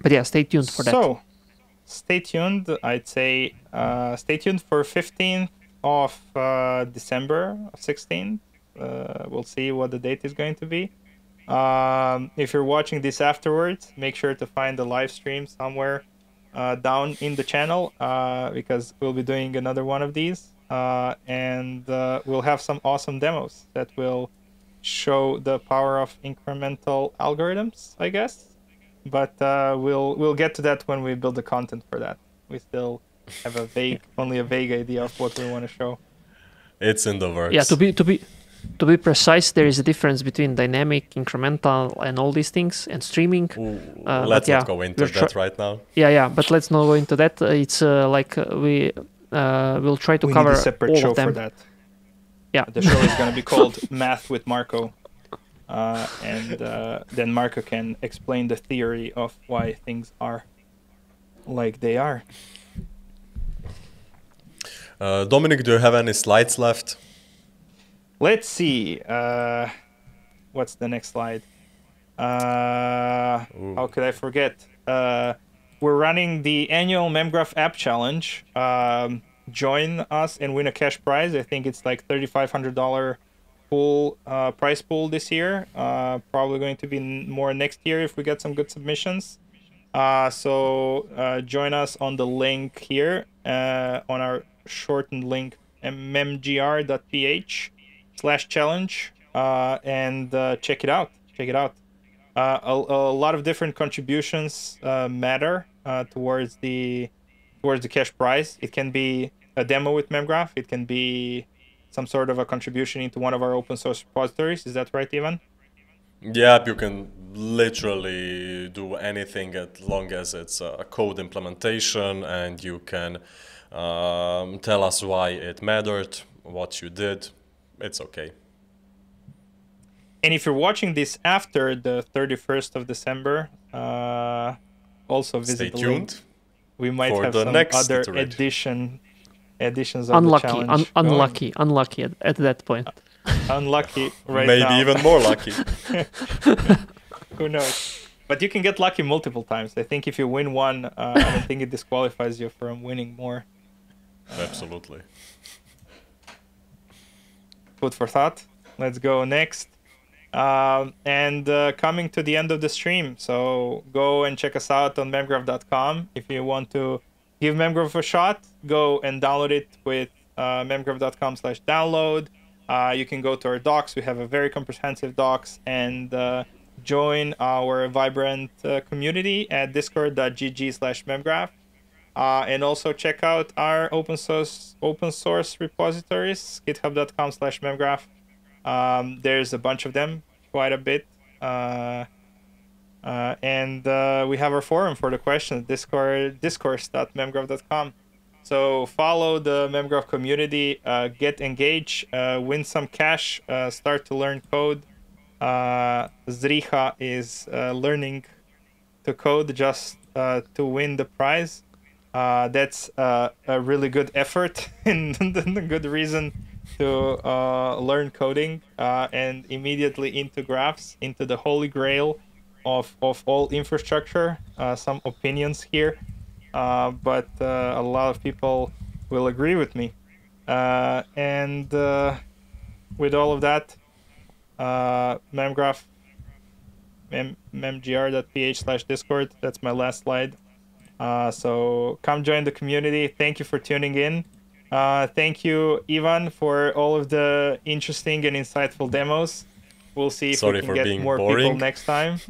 Speaker 2: But yeah, stay tuned for that.
Speaker 1: So, stay tuned. I'd say uh, stay tuned for 15th of uh, December of 16th. Uh, we'll see what the date is going to be. Um, if you're watching this afterwards, make sure to find the live stream somewhere uh, down in the channel uh, because we'll be doing another one of these. Uh, and uh, we'll have some awesome demos that will show the power of incremental algorithms, I guess but uh, we'll we'll get to that when we build the content for that. We still have a vague, only a vague idea of what we want to show.
Speaker 3: It's in the works.
Speaker 2: yeah, to be to be to be precise, there is a difference between dynamic, incremental, and all these things, and streaming.
Speaker 3: Ooh,
Speaker 2: Uh,
Speaker 3: let's
Speaker 2: yeah,
Speaker 3: not go into
Speaker 2: we're
Speaker 3: that right now.
Speaker 2: Yeah, yeah, but let's not go into that. Uh, It's uh, like uh, we uh, will try to
Speaker 1: we
Speaker 2: cover
Speaker 1: need a separate
Speaker 2: all
Speaker 1: show
Speaker 2: of them.
Speaker 1: for that.
Speaker 2: Yeah.
Speaker 1: The show is going to be called Math with Marko, uh, and uh, then Marko can explain the theory of why things are like they are.
Speaker 3: Uh, Dominik, do you have any slides left?
Speaker 1: Let's see. Uh, what's the next slide? Uh,
Speaker 3: Ooh.
Speaker 1: how could I forget? Uh, we're running the annual MemGraph app challenge. Um, join us and win a cash prize. I think it's like $3,500 pool uh, prize pool this year. Uh, probably going to be more next year if we get some good submissions. Uh, so uh, join us on the link here uh, on our shortened link memgr.ph slash challenge uh, and uh, check it out. Check it out. Uh, a, a lot of different contributions uh, matter uh, towards the towards the cash prize. It can be a demo with MemGraph. It can be some sort of a contribution into one of our open source repositories. Is that right, Ivan?
Speaker 3: Yeah, you can literally do anything as long as it's a code implementation and you can um, tell us why it mattered, what you did. It's okay.
Speaker 1: And if you're watching this after the 31st of December, uh, also visit
Speaker 3: Stay
Speaker 1: the link.
Speaker 3: tuned.
Speaker 1: We might have
Speaker 3: the
Speaker 1: some
Speaker 3: next
Speaker 1: other
Speaker 3: iteration.
Speaker 1: edition editions of
Speaker 2: Unlucky,
Speaker 1: the challenge. going.
Speaker 2: unlucky, unlucky at, at that point.
Speaker 1: unlucky right
Speaker 3: Maybe
Speaker 1: now.
Speaker 3: even more lucky.
Speaker 1: Who knows? But you can get lucky multiple times. I think if you win one, uh, I don't think it disqualifies you from winning more.
Speaker 3: Absolutely.
Speaker 1: Food for thought. Let's go next. Um, and uh, coming to the end of the stream, so go and check us out on memgraph.com. If you want to give memgraph a shot, go and download it with uh, memgraph.com slash download. Uh, you can go to our docs. We have a very comprehensive docs and uh, join our vibrant uh, community at discord.gg slash memgraph. Uh, and also check out our open source open source repositories, github.com slash memgraph. Um, there's a bunch of them, quite a bit. Uh, uh, and uh, we have our forum for the questions, discord, discourse.memgraph.com. So follow the memgraph community, uh, get engaged, uh, win some cash, start to learn code. Zricha is learning to code just to win the prize. Uh, that's uh, a really good effort and a good reason to uh, learn coding uh, and immediately into graphs, into the holy grail of, of all infrastructure. Uh, some opinions here, uh, but a lot of people will agree with me. And with all of that, memgraph, mem- memgr.ph slash discord, that's my last slide. Uh, so come join the community. Thank you for tuning in. Uh, thank you, Ivan, for all of the interesting and insightful demos. We'll see if
Speaker 3: Sorry
Speaker 1: we can get
Speaker 3: being
Speaker 1: more people next time.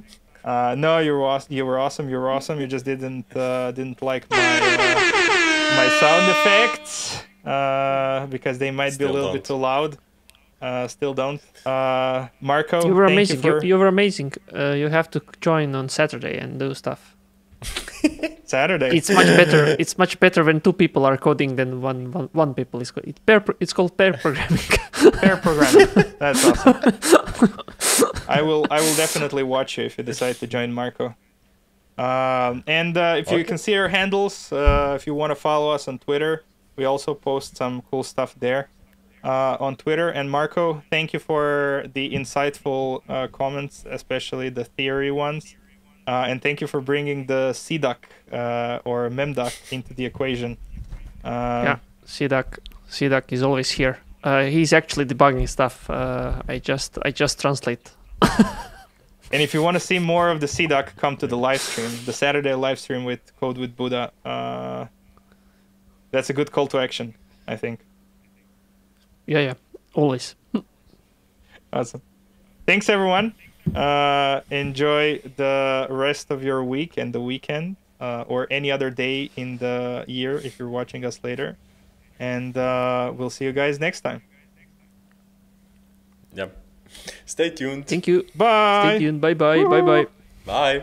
Speaker 1: Uh, no, you were awesome. You were awesome. You were awesome. You just didn't uh, didn't like my uh, my sound effects uh, because they might be a little bit
Speaker 3: don't.
Speaker 1: too loud. Uh, still don't. Uh, Marko,
Speaker 2: You were
Speaker 1: thank
Speaker 2: amazing.
Speaker 1: You,
Speaker 2: You, you were amazing. Uh, you have to join on Saturday and do stuff.
Speaker 1: Saturday.
Speaker 2: It's much better. It's much better when two people are coding than one one, one people is. Co- it pair. It's called pair programming.
Speaker 1: pair programming. That's awesome. I will I will definitely watch you if you decide to join Marko. Um, and uh, if you
Speaker 3: Okay.
Speaker 1: can see our handles, uh, if you want to follow us on Twitter, we also post some cool stuff there uh, on Twitter. And Marko, thank you for the insightful uh, comments, especially the theory ones. Uh, and thank you for bringing the CDUC uh, or MEMDUC into the equation. Uh,
Speaker 2: yeah, Sidak. Sidak is always here. Uh, he's actually debugging stuff. Uh, I just I just translate.
Speaker 1: And if you want to see more of the CDUC, come to the live stream, the Saturday live stream with Code with Buda. Uh, that's a good call to action, I think.
Speaker 2: Yeah, yeah, always.
Speaker 1: Awesome. Thanks, everyone. Uh, enjoy the rest of your week and the weekend, uh, or any other day in the year if you're watching us later. And uh, we'll see you guys next time.
Speaker 3: Yep. Stay tuned.
Speaker 2: Thank you.
Speaker 1: Bye.
Speaker 2: Stay tuned. Bye bye. Bye bye.
Speaker 3: Bye.